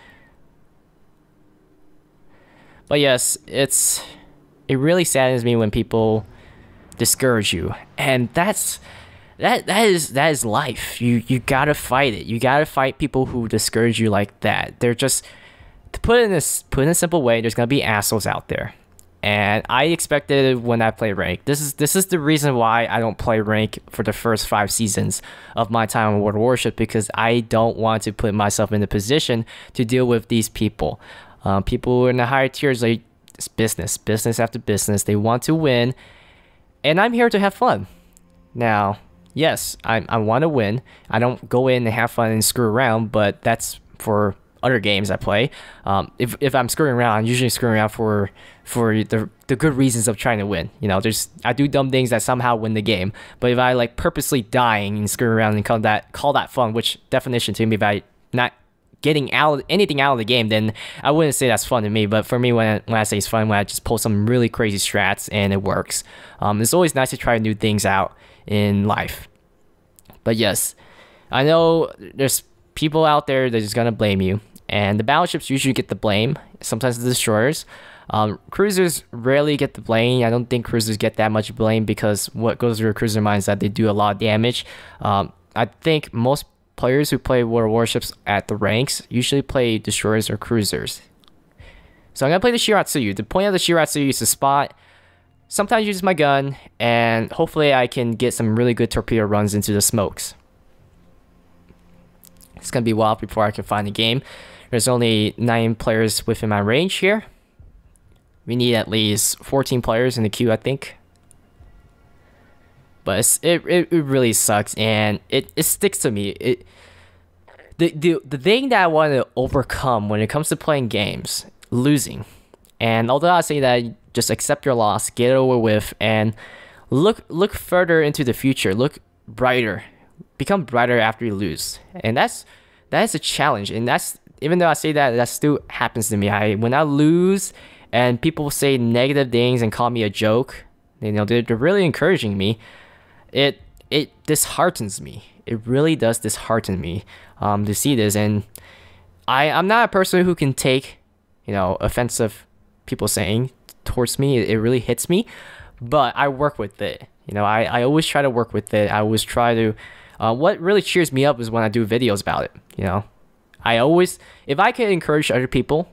But yes, it's it really saddens me when people discourage you, and that's that that is that is life. You you gotta fight it. You gotta fight people who discourage you like that. They're just to put it in this put in a simple way. There's gonna be assholes out there, and I expected when I play rank. This is this is the reason why I don't play rank for the first five seasons of my time on World of Warship because I don't want to put myself in the position to deal with these people. Um, people in the higher tiers, like it's business, business after business. They want to win, and I'm here to have fun. Now, yes, I I want to win. I don't go in and have fun and screw around, but that's for other games I play. Um, if if I'm screwing around, I'm usually screwing around for for the the good reasons of trying to win. You know, there's I do dumb things that somehow win the game. But if I like purposely dying and screw around and call that call that fun, which definition to me I not getting out anything out of the game, then I wouldn't say that's fun to me. But for me, when I, when I say it's fun, when I just pull some really crazy strats and it works, um, it's always nice to try new things out in life. But yes, I know there's people out there that is gonna blame you, and the battleships usually get the blame. Sometimes the destroyers. Um, cruisers rarely get the blame. I don't think cruisers get that much blame because what goes through a cruiser mind is that they do a lot of damage. Um, I think most players who play World Warships at the ranks usually play destroyers or cruisers. So I'm gonna play the Shiratsuyu. The point of the Shiratsuyu is to spot, sometimes use my gun, and hopefully I can get some really good torpedo runs into the smokes. It's gonna be a while before I can find the game. There's only 9 players within my range here. We need at least 14 players in the queue, I think but it, it, it really sucks and it, it sticks to me it the, the the thing that I want to overcome when it comes to playing games losing and although I say that just accept your loss get it over with and look look further into the future. Look brighter. Become brighter after you lose. And that's that's a challenge. And that's even though I say that that still happens to me. I when I lose and people say negative things and call me a joke you know they're, they're really encouraging me. It it disheartens me. It really does dishearten me um, to see this, and I I'm not a person who can take you know offensive people saying towards me. It, really hits me, but I work with it. You know, I, I always try to work with it. I always try to. Uh, what really cheers me up is when I do videos about it. You know, I always if I can encourage other people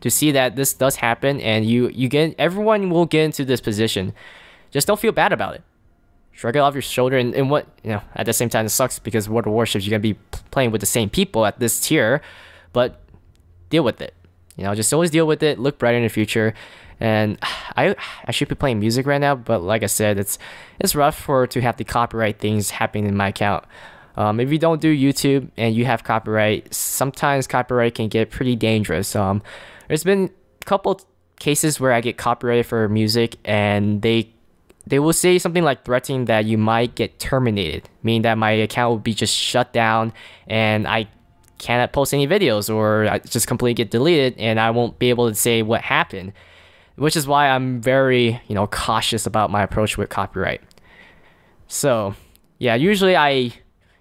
to see that this does happen and you you get everyone will get into this position. Just don't feel bad about it shrug it off your shoulder and, and what you know at the same time it sucks because world of warships you're gonna be playing with the same people at this tier but deal with it You know, just always deal with it. Look brighter in the future. And I I should be playing music right now, but like I said, it's it's rough for to have the copyright things happening in my account. Um, if you don't do YouTube and you have copyright, sometimes copyright can get pretty dangerous. Um, there's been a couple cases where I get copyrighted for music and they they will say something like threatening that you might get terminated, meaning that my account will be just shut down and I cannot post any videos or I just completely get deleted and I won't be able to say what happened. Which is why I'm very, you know, cautious about my approach with copyright. So, yeah, usually I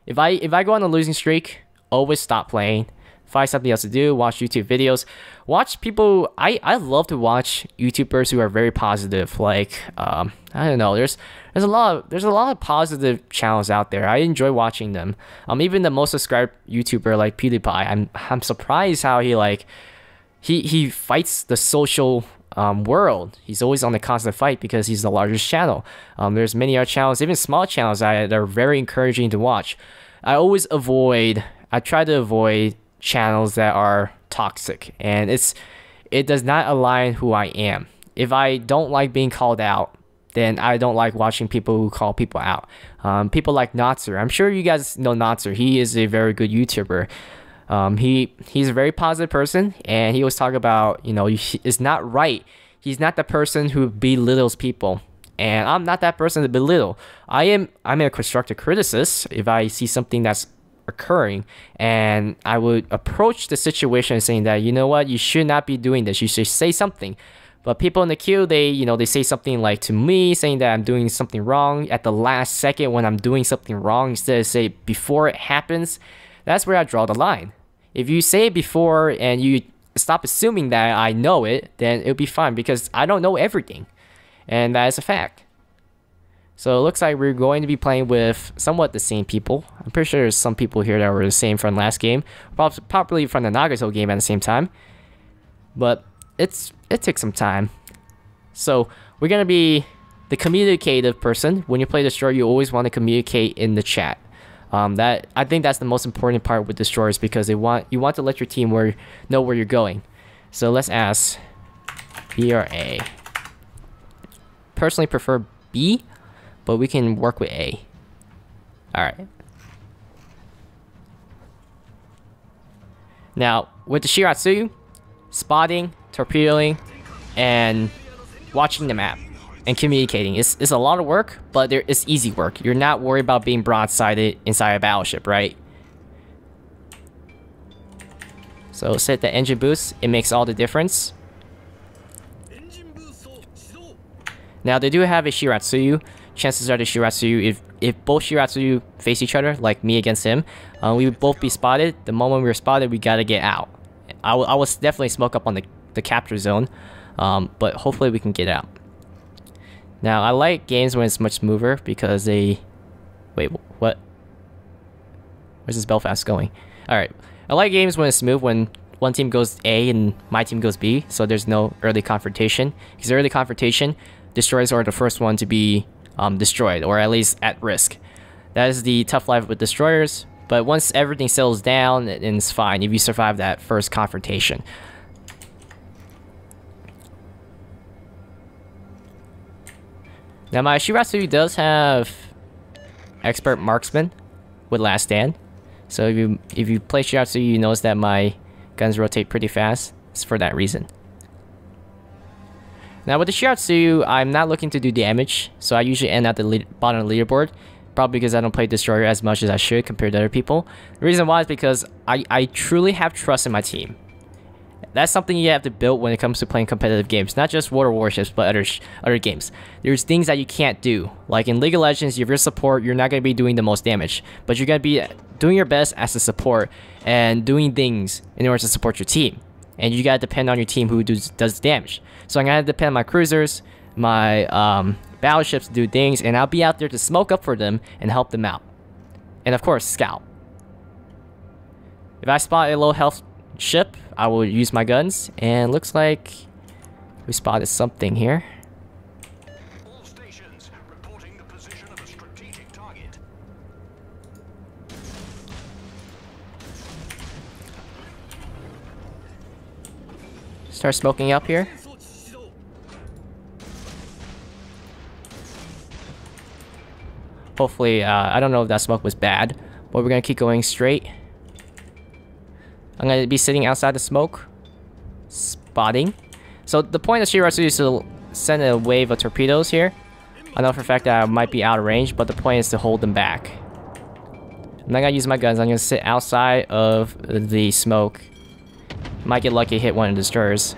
if I if I go on a losing streak, always stop playing. Find something else to do, watch YouTube videos. Watch people I, I love to watch YouTubers who are very positive. Like um I don't know, there's there's a lot of there's a lot of positive channels out there. I enjoy watching them. Um even the most subscribed YouTuber like PewDiePie, I'm I'm surprised how he like he he fights the social um, world. He's always on the constant fight because he's the largest channel. Um, there's many other channels, even small channels that are very encouraging to watch. I always avoid. I try to avoid channels that are toxic, and it's it does not align who I am. If I don't like being called out, then I don't like watching people who call people out. Um, people like Notser. I'm sure you guys know Notser. He is a very good YouTuber. Um, he he's a very positive person, and he always talk about you know it's not right. He's not the person who belittles people, and I'm not that person to belittle. I am I'm a constructive criticist if I see something that's occurring, and I would approach the situation saying that you know what you should not be doing this. You should say something. But people in the queue, they you know they say something like to me, saying that I'm doing something wrong at the last second when I'm doing something wrong instead of say before it happens. That's where I draw the line. If you say it before and you stop assuming that I know it, then it'll be fine because I don't know everything. And that is a fact. So it looks like we're going to be playing with somewhat the same people. I'm pretty sure there's some people here that were the same from last game. Probably from the Nagato game at the same time. But it's it takes some time. So we're gonna be the communicative person. When you play Destroyer, you always want to communicate in the chat. Um, that I think that's the most important part with destroyers because they want you want to let your team where know where you're going. So let's ask B or A. Personally prefer B, but we can work with A. Alright. Now, with the Shiratsuyu, spotting, torpedoing, and watching the map and communicating. It's, it's a lot of work, but there, it's easy work. You're not worried about being broadsided inside a battleship, right? So set the engine boost, it makes all the difference. Now they do have a Shiratsuyu. Chances are the Shiratsuyu, if, if both Shiratsuyu face each other, like me against him, uh, we would both be spotted. The moment we were spotted, we gotta get out. I, I will definitely smoke up on the, the capture zone, um, but hopefully we can get out. Now, I like games when it's much smoother because they... Wait, what? Where's this Belfast going? Alright. I like games when it's smooth, when one team goes A and my team goes B, so there's no early confrontation. Because early confrontation, destroyers are the first one to be um, destroyed, or at least at risk. That is the tough life with destroyers, but once everything settles down, it's fine if you survive that first confrontation. Now my Shiratsu does have expert marksman with last stand. So if you if you play Shiratsu, you notice that my guns rotate pretty fast. It's for that reason. Now with the Shiratsu, I'm not looking to do damage, so I usually end at the bottom of the leaderboard. Probably because I don't play Destroyer as much as I should compared to other people. The reason why is because I, I truly have trust in my team. That's something you have to build when it comes to playing competitive games, not just of Warships, but other other games. There's things that you can't do. Like in League of Legends, if you're support, you're not going to be doing the most damage, but you're going to be doing your best as a support and doing things in order to support your team. And you got to depend on your team who does, does damage. So I'm going to depend on my cruisers, my um, battleships to do things, and I'll be out there to smoke up for them and help them out. And of course, scout. If I spot a low health ship, I will use my guns, and looks like we spotted something here. Start smoking up here. Hopefully, uh, I don't know if that smoke was bad, but we're gonna keep going straight. I'm gonna be sitting outside the smoke, spotting. So the point of Shiratsu is to send a wave of torpedoes here. I know for a fact that I might be out of range, but the point is to hold them back. I'm not gonna use my guns, I'm gonna sit outside of the smoke. Might get lucky hit one of the destroyers.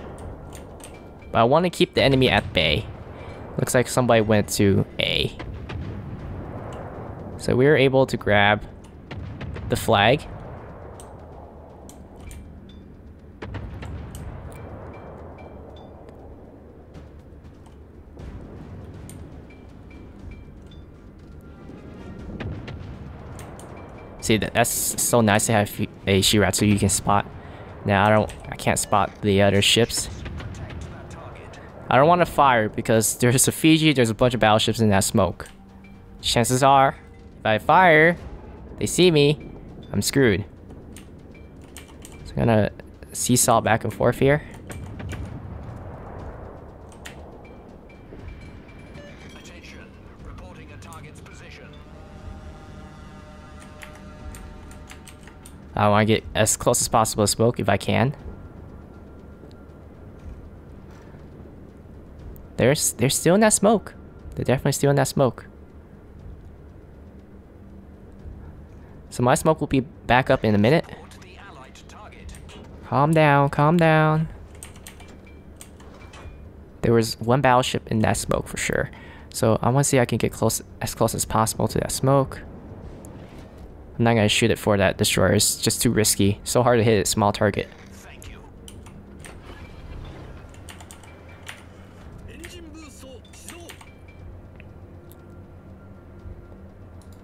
But I want to keep the enemy at bay. Looks like somebody went to A. So we were able to grab the flag. See, that's so nice to have a Shiratsu you can spot. Now I don't, I can't spot the other ships. I don't want to fire because there's a Fiji, there's a bunch of battleships in that smoke. Chances are, if I fire, they see me, I'm screwed. So I'm gonna seesaw back and forth here. I want to get as close as possible to smoke if I can. They're, they're still in that smoke. They're definitely still in that smoke. So my smoke will be back up in a minute. Calm down, calm down. There was one battleship in that smoke for sure. So I want to see I can get close as close as possible to that smoke. I'm not gonna shoot it for that destroyer. It's just too risky. So hard to hit a small target.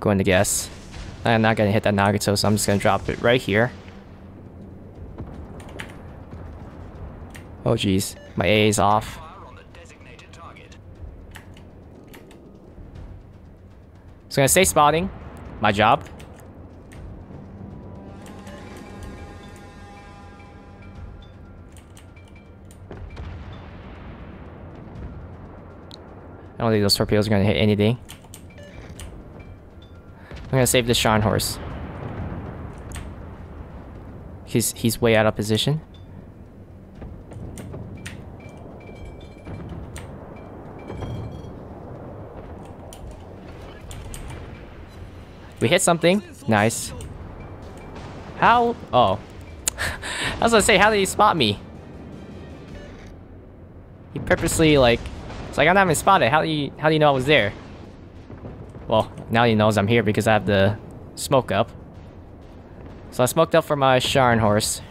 Going to guess. I'm not gonna hit that Nagato, so I'm just gonna drop it right here. Oh jeez, my A is off. So I'm gonna stay spotting. My job. I don't think those torpedoes are gonna hit anything. I'm gonna save the Scharnhorst. He's he's way out of position. We hit something. Nice. How? Oh. I was gonna say, how did he spot me? He purposely, like, it's like I'm not even spotted. How do you how do you know I was there? Well, now he knows I'm here because I have the smoke up. So I smoked up for my Scharnhorst.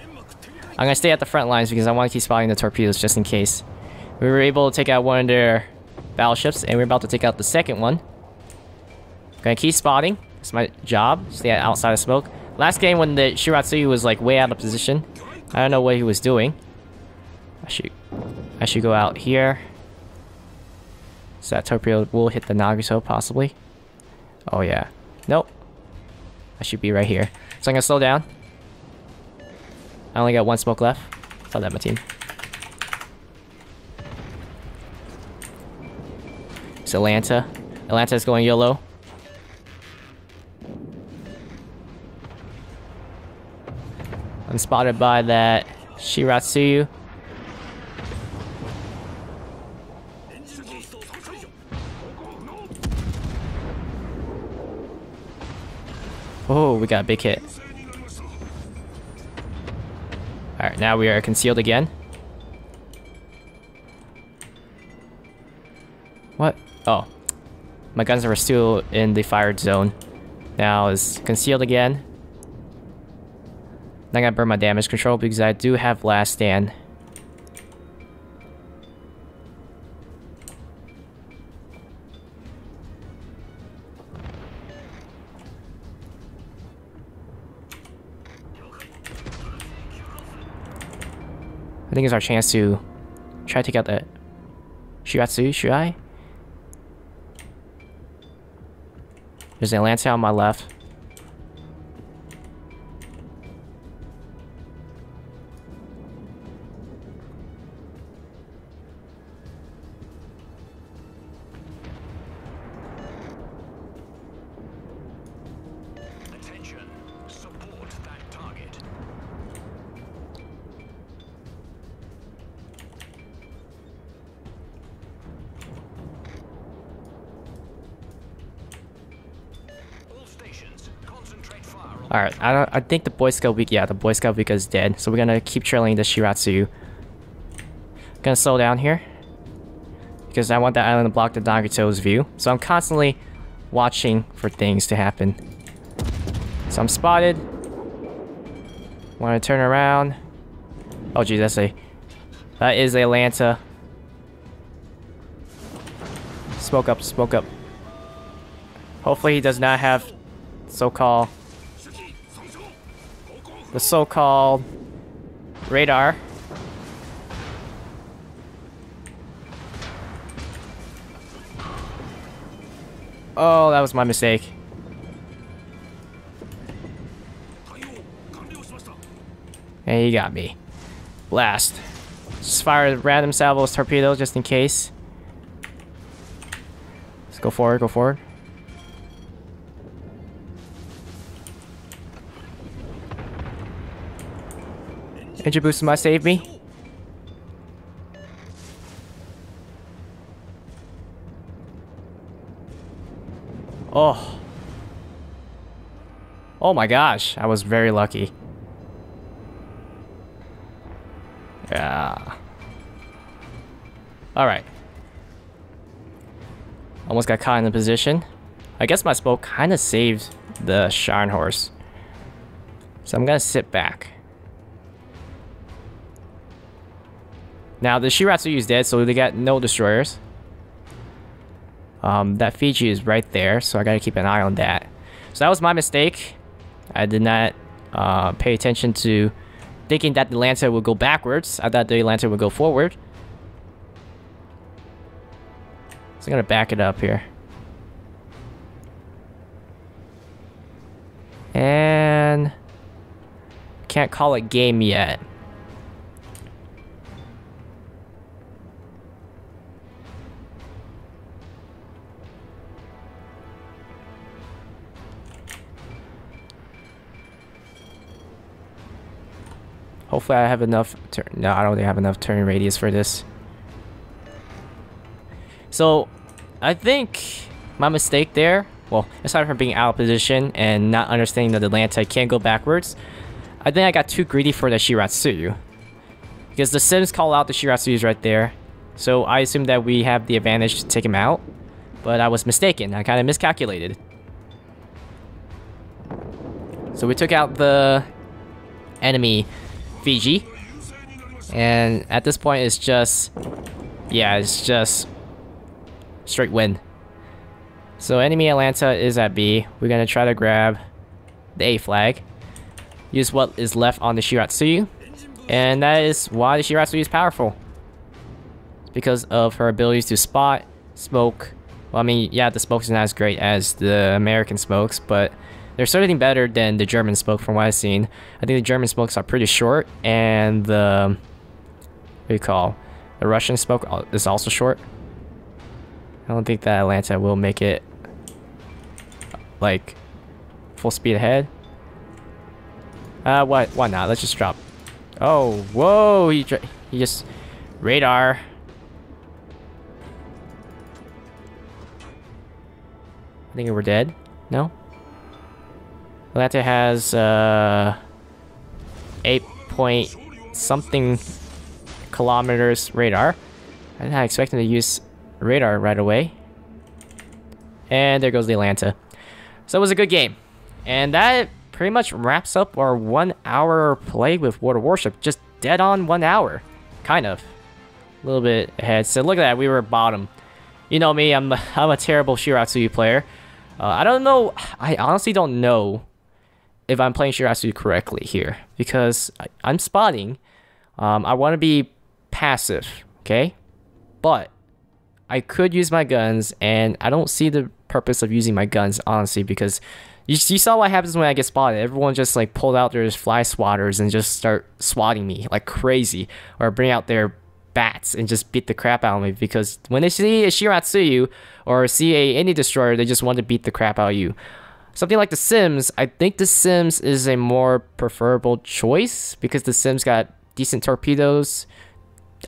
I'm gonna stay at the front lines because I want to keep spotting the torpedoes just in case. We were able to take out one of their battleships, and we're about to take out the second one. Gonna keep spotting. It's my job. Stay outside of smoke. Last game when the Shiratsuyu was like way out of position. I don't know what he was doing. I should I should go out here. So that torpedo will hit the Nagato, possibly. Oh, yeah. Nope. I should be right here. So I'm gonna slow down. I only got one smoke left. Thought that my team. It's Atlanta. Atlanta is going yellow. I'm spotted by that Shiratsuyu. Oh, we got a big hit. Alright, now we are concealed again. What? Oh. My guns are still in the fired zone. Now is concealed again. Not gonna burn my damage control because I do have last stand. I think it's our chance to try to take out the Shiratsu. I? There's the Atlanta on my left. Alright, I don't I think the Boy Scout week yeah, the Boy Scout week is dead. So we're gonna keep trailing the Shiratsu. Gonna slow down here. Because I want that island to block the Nagato's view. So I'm constantly watching for things to happen. So I'm spotted. Want to turn around. Oh geez, that's a... That is Atlanta. Smoke up, smoke up. Hopefully he does not have so-called... The so-called radar. Oh, that was my mistake. And he got me. Blast. Just fire random salvos torpedoes just in case. Let's go forward, go forward. Engine boost might save me. Oh. Oh my gosh, I was very lucky. Yeah. Alright. Almost got caught in the position. I guess my smoke kind of saved the Shine Scharnhorst. So I'm gonna sit back. Now the Shiratsu is dead, so they got no destroyers. Um, that Fiji is right there, so I gotta keep an eye on that. So that was my mistake. I did not uh, pay attention to thinking that the Atlanta would go backwards. I thought the Atlanta would go forward. So I'm gonna back it up here. And... Can't call it game yet. Hopefully I have enough No, I don't have enough turn radius for this. So, I think my mistake there, well, aside from being out of position and not understanding that the Atlanta can go backwards, I think I got too greedy for the Shiratsu. Because the Sims call out the Shiratsus right there. So I assumed that we have the advantage to take him out. But I was mistaken. I kind of miscalculated. So we took out the enemy Fiji. And at this point, it's just... Yeah, it's just... Straight win. So enemy Atlanta is at B. We're gonna try to grab the A flag. Use what is left on the Shiratsuyu. And that is why the Shiratsuyu is powerful. It's because of her abilities to spot, smoke. Well, I mean, yeah, the smoke is not as great as the American smokes, but they're certainly better than the German smoke from what I've seen. I think the German smokes are pretty short, and the what do you call the Russian smoke is also short. I don't think that Atlanta will make it like full speed ahead. Uh, what? Why not? Let's just drop. Oh, whoa! He he just radar. I think we're dead. No. Atlanta has uh, 8 point something kilometers radar. I did not expect them to use radar right away. And there goes the Atlanta. So it was a good game. And that pretty much wraps up our one hour play with of Warship. Just dead on one hour. Kind of. A little bit ahead. So look at that, we were bottom. You know me, I'm, I'm a terrible Shiratsuyu player. Uh, I don't know, I honestly don't know if I'm playing Shiratsu correctly here because I, am spotting. Um, I want to be passive, okay? But I could use my guns, and I don't see the purpose of using my guns honestly because you, you saw what happens when I get spotted. Everyone just like pulled out their fly swatters and just start swatting me like crazy, or bring out their bats and just beat the crap out of me because when they see a Shiratsuyu or see a any destroyer, they just want to beat the crap out of you. Something like The Sims, I think The Sims is a more preferable choice because The Sims got decent torpedoes.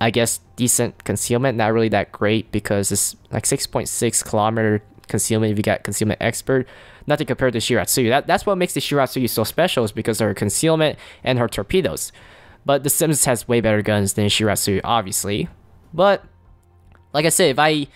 I guess decent concealment, not really that great because it's like 6.6 kilometer concealment if you got concealment expert. Nothing compared to Shiratsuyu. That, that's what makes the Shiratsuyu so special is because of her concealment and her torpedoes. But the Sims has way better guns than Shiratsuyu, obviously. But like I said, if I, you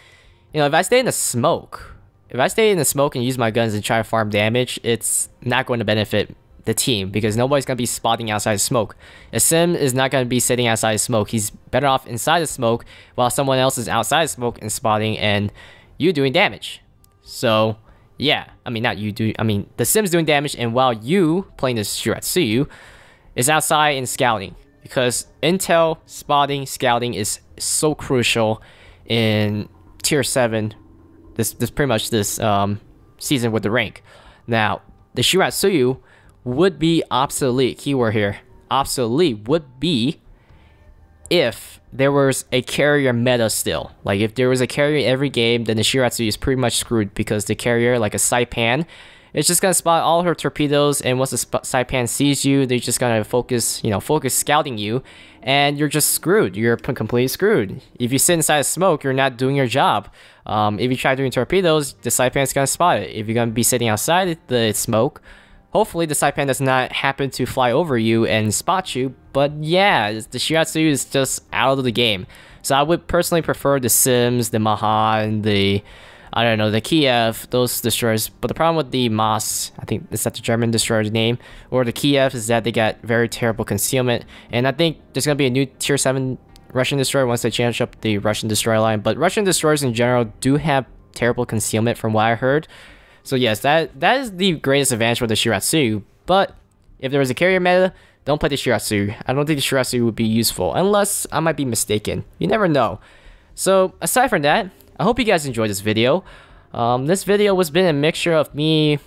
know, if I stay in the smoke, if I stay in the smoke and use my guns and try to farm damage, it's not going to benefit the team because nobody's going to be spotting outside smoke. A sim is not going to be sitting outside smoke. He's better off inside the smoke while someone else is outside smoke and spotting and you doing damage. So, yeah, I mean, not you do, I mean, the sim's doing damage and while you playing the Shiratsuyu is outside and scouting because intel, spotting, scouting is so crucial in tier 7 this this pretty much this um, season with the rank. Now, the Shiratsuyu would be obsolete. Keyword here. Obsolete would be if there was a carrier meta still. Like if there was a carrier every game, then the Shiratsuyu is pretty much screwed because the carrier, like a Saipan, it's just gonna spot all her torpedoes, and once the Saipan sees you, they're just gonna focus, you know, focus scouting you, and you're just screwed. You're completely screwed. If you sit inside smoke, you're not doing your job. Um, if you try doing torpedoes, the Saipan's gonna spot it. If you're gonna be sitting outside the smoke, hopefully the Saipan does not happen to fly over you and spot you. But yeah, the Shiratsuyu is just out of the game. So I would personally prefer the Sims, the Mahan, and the I don't know, the Kiev, those destroyers. But the problem with the Maass, I think is that the German destroyer's name, or the Kiev is that they got very terrible concealment. And I think there's going to be a new tier 7 Russian destroyer once they change up the Russian destroyer line. But Russian destroyers in general do have terrible concealment from what I heard. So yes, that that is the greatest advantage for the Shiratsu. But if there was a carrier meta, don't play the Shiratsu. I don't think the Shiratsu would be useful, unless I might be mistaken. You never know. So aside from that, I hope you guys enjoyed this video. Um, this video was been a mixture of me,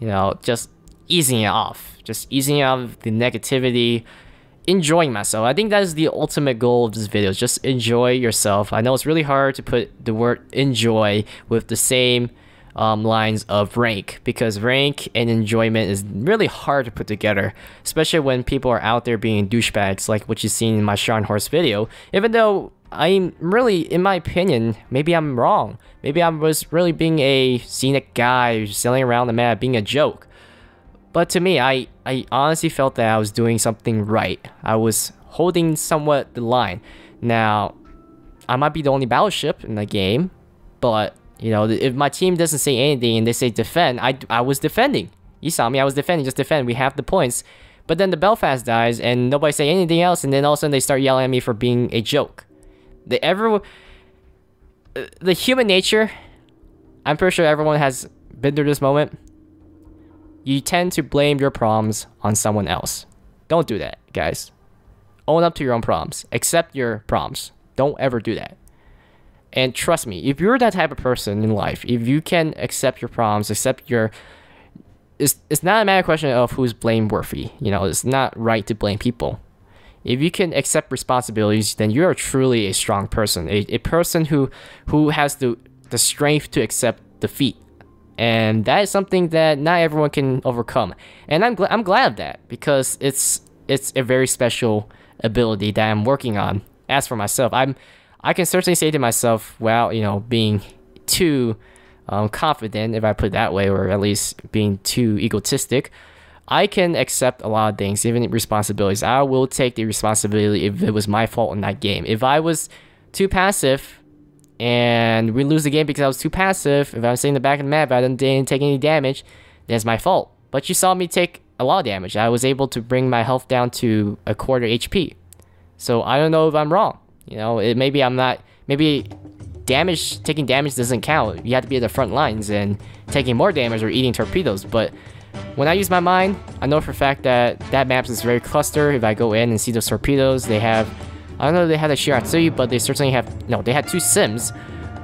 you know, just easing it off. Just easing off the negativity, enjoying myself. I think that is the ultimate goal of this video, just enjoy yourself. I know it's really hard to put the word enjoy with the same um, lines of rank because rank and enjoyment is really hard to put together, especially when people are out there being douchebags like what you've seen in my Scharnhorst video. Even though I'm really, in my opinion, maybe I'm wrong. Maybe I was really being a scenic guy sailing around the map, being a joke. But to me, I, I honestly felt that I was doing something right. I was holding somewhat the line. Now, I might be the only battleship in the game, but, you know, if my team doesn't say anything and they say defend, I, I was defending. You saw me, I was defending, just defend. We have the points. But then the Belfast dies and nobody say anything else, and then all of a sudden they start yelling at me for being a joke. The everyone, uh, the human nature. I'm pretty sure everyone has been through this moment. You tend to blame your problems on someone else. Don't do that, guys. Own up to your own problems. Accept your problems. Don't ever do that. And trust me, if you're that type of person in life, if you can accept your problems, accept your it's it's not a matter of question of who's blameworthy. You know, it's not right to blame people. If you can accept responsibilities, then you are truly a strong person. A, a person who who has the the strength to accept defeat. And that is something that not everyone can overcome. And I'm glad I'm glad of that because it's it's a very special ability that I'm working on. As for myself, I'm I can certainly say to myself, well, you know, being too um, confident, if I put it that way, or at least being too egotistic, I can accept a lot of things, even responsibilities. I will take the responsibility if it was my fault in that game. If I was too passive and we lose the game because I was too passive, if I was sitting in the back of the map, I didn't, didn't take any damage, that's my fault. But you saw me take a lot of damage. I was able to bring my health down to a quarter HP. So I don't know if I'm wrong. You know, it, maybe I'm not, maybe damage, taking damage doesn't count. You have to be at the front lines and taking more damage or eating torpedoes. But when I use my mind, I know for a fact that that map is very cluster. If I go in and see those torpedoes, they have, I don't know they had a Shiratsuyu, but they certainly have, no, they had two Sims.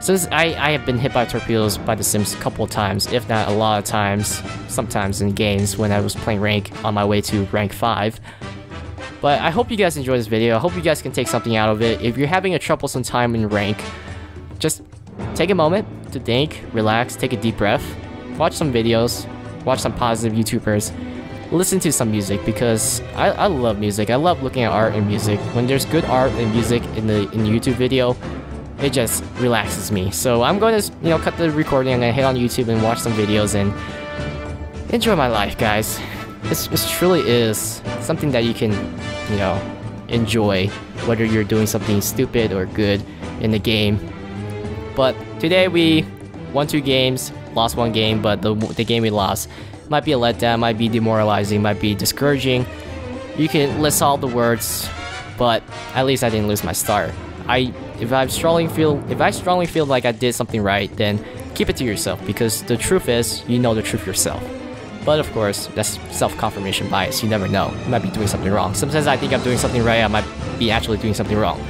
Since I, I have been hit by torpedoes by the Sims a couple of times, if not a lot of times, sometimes in games when I was playing rank on my way to rank 5. But I hope you guys enjoyed this video. I hope you guys can take something out of it. If you're having a troublesome time in rank, just take a moment to think, relax, take a deep breath, watch some videos, watch some positive YouTubers, listen to some music because I, I love music. I love looking at art and music. When there's good art and music in the in YouTube video, it just relaxes me. So I'm going to, you know, cut the recording. I'm to head on YouTube and watch some videos and enjoy my life, guys. This it truly is something that you can, you know, enjoy, whether you're doing something stupid or good in the game. But today we won two games, lost one game, but the, the game we lost might be a letdown, might be demoralizing, might be discouraging. You can list all the words, but at least I didn't lose my start. I if I strongly feel if I strongly feel like I did something right, then keep it to yourself because the truth is you know the truth yourself. But of course, that's self-confirmation bias. You never know. You might be doing something wrong. Sometimes I think I'm doing something right, I might be actually doing something wrong.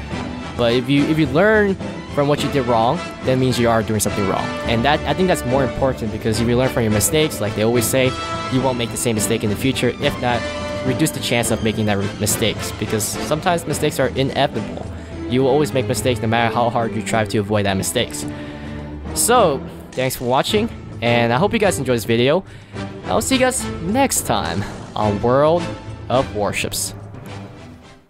But if you if you learn from what you did wrong, that means you are doing something wrong. And that I think that's more important because if you learn from your mistakes, like they always say, you won't make the same mistake in the future. If not, reduce the chance of making that mistakes because sometimes mistakes are inevitable. You will always make mistakes no matter how hard you try to avoid that mistakes. So, thanks for watching, and I hope you guys enjoyed this video. I'll see you guys next time on World of Warships.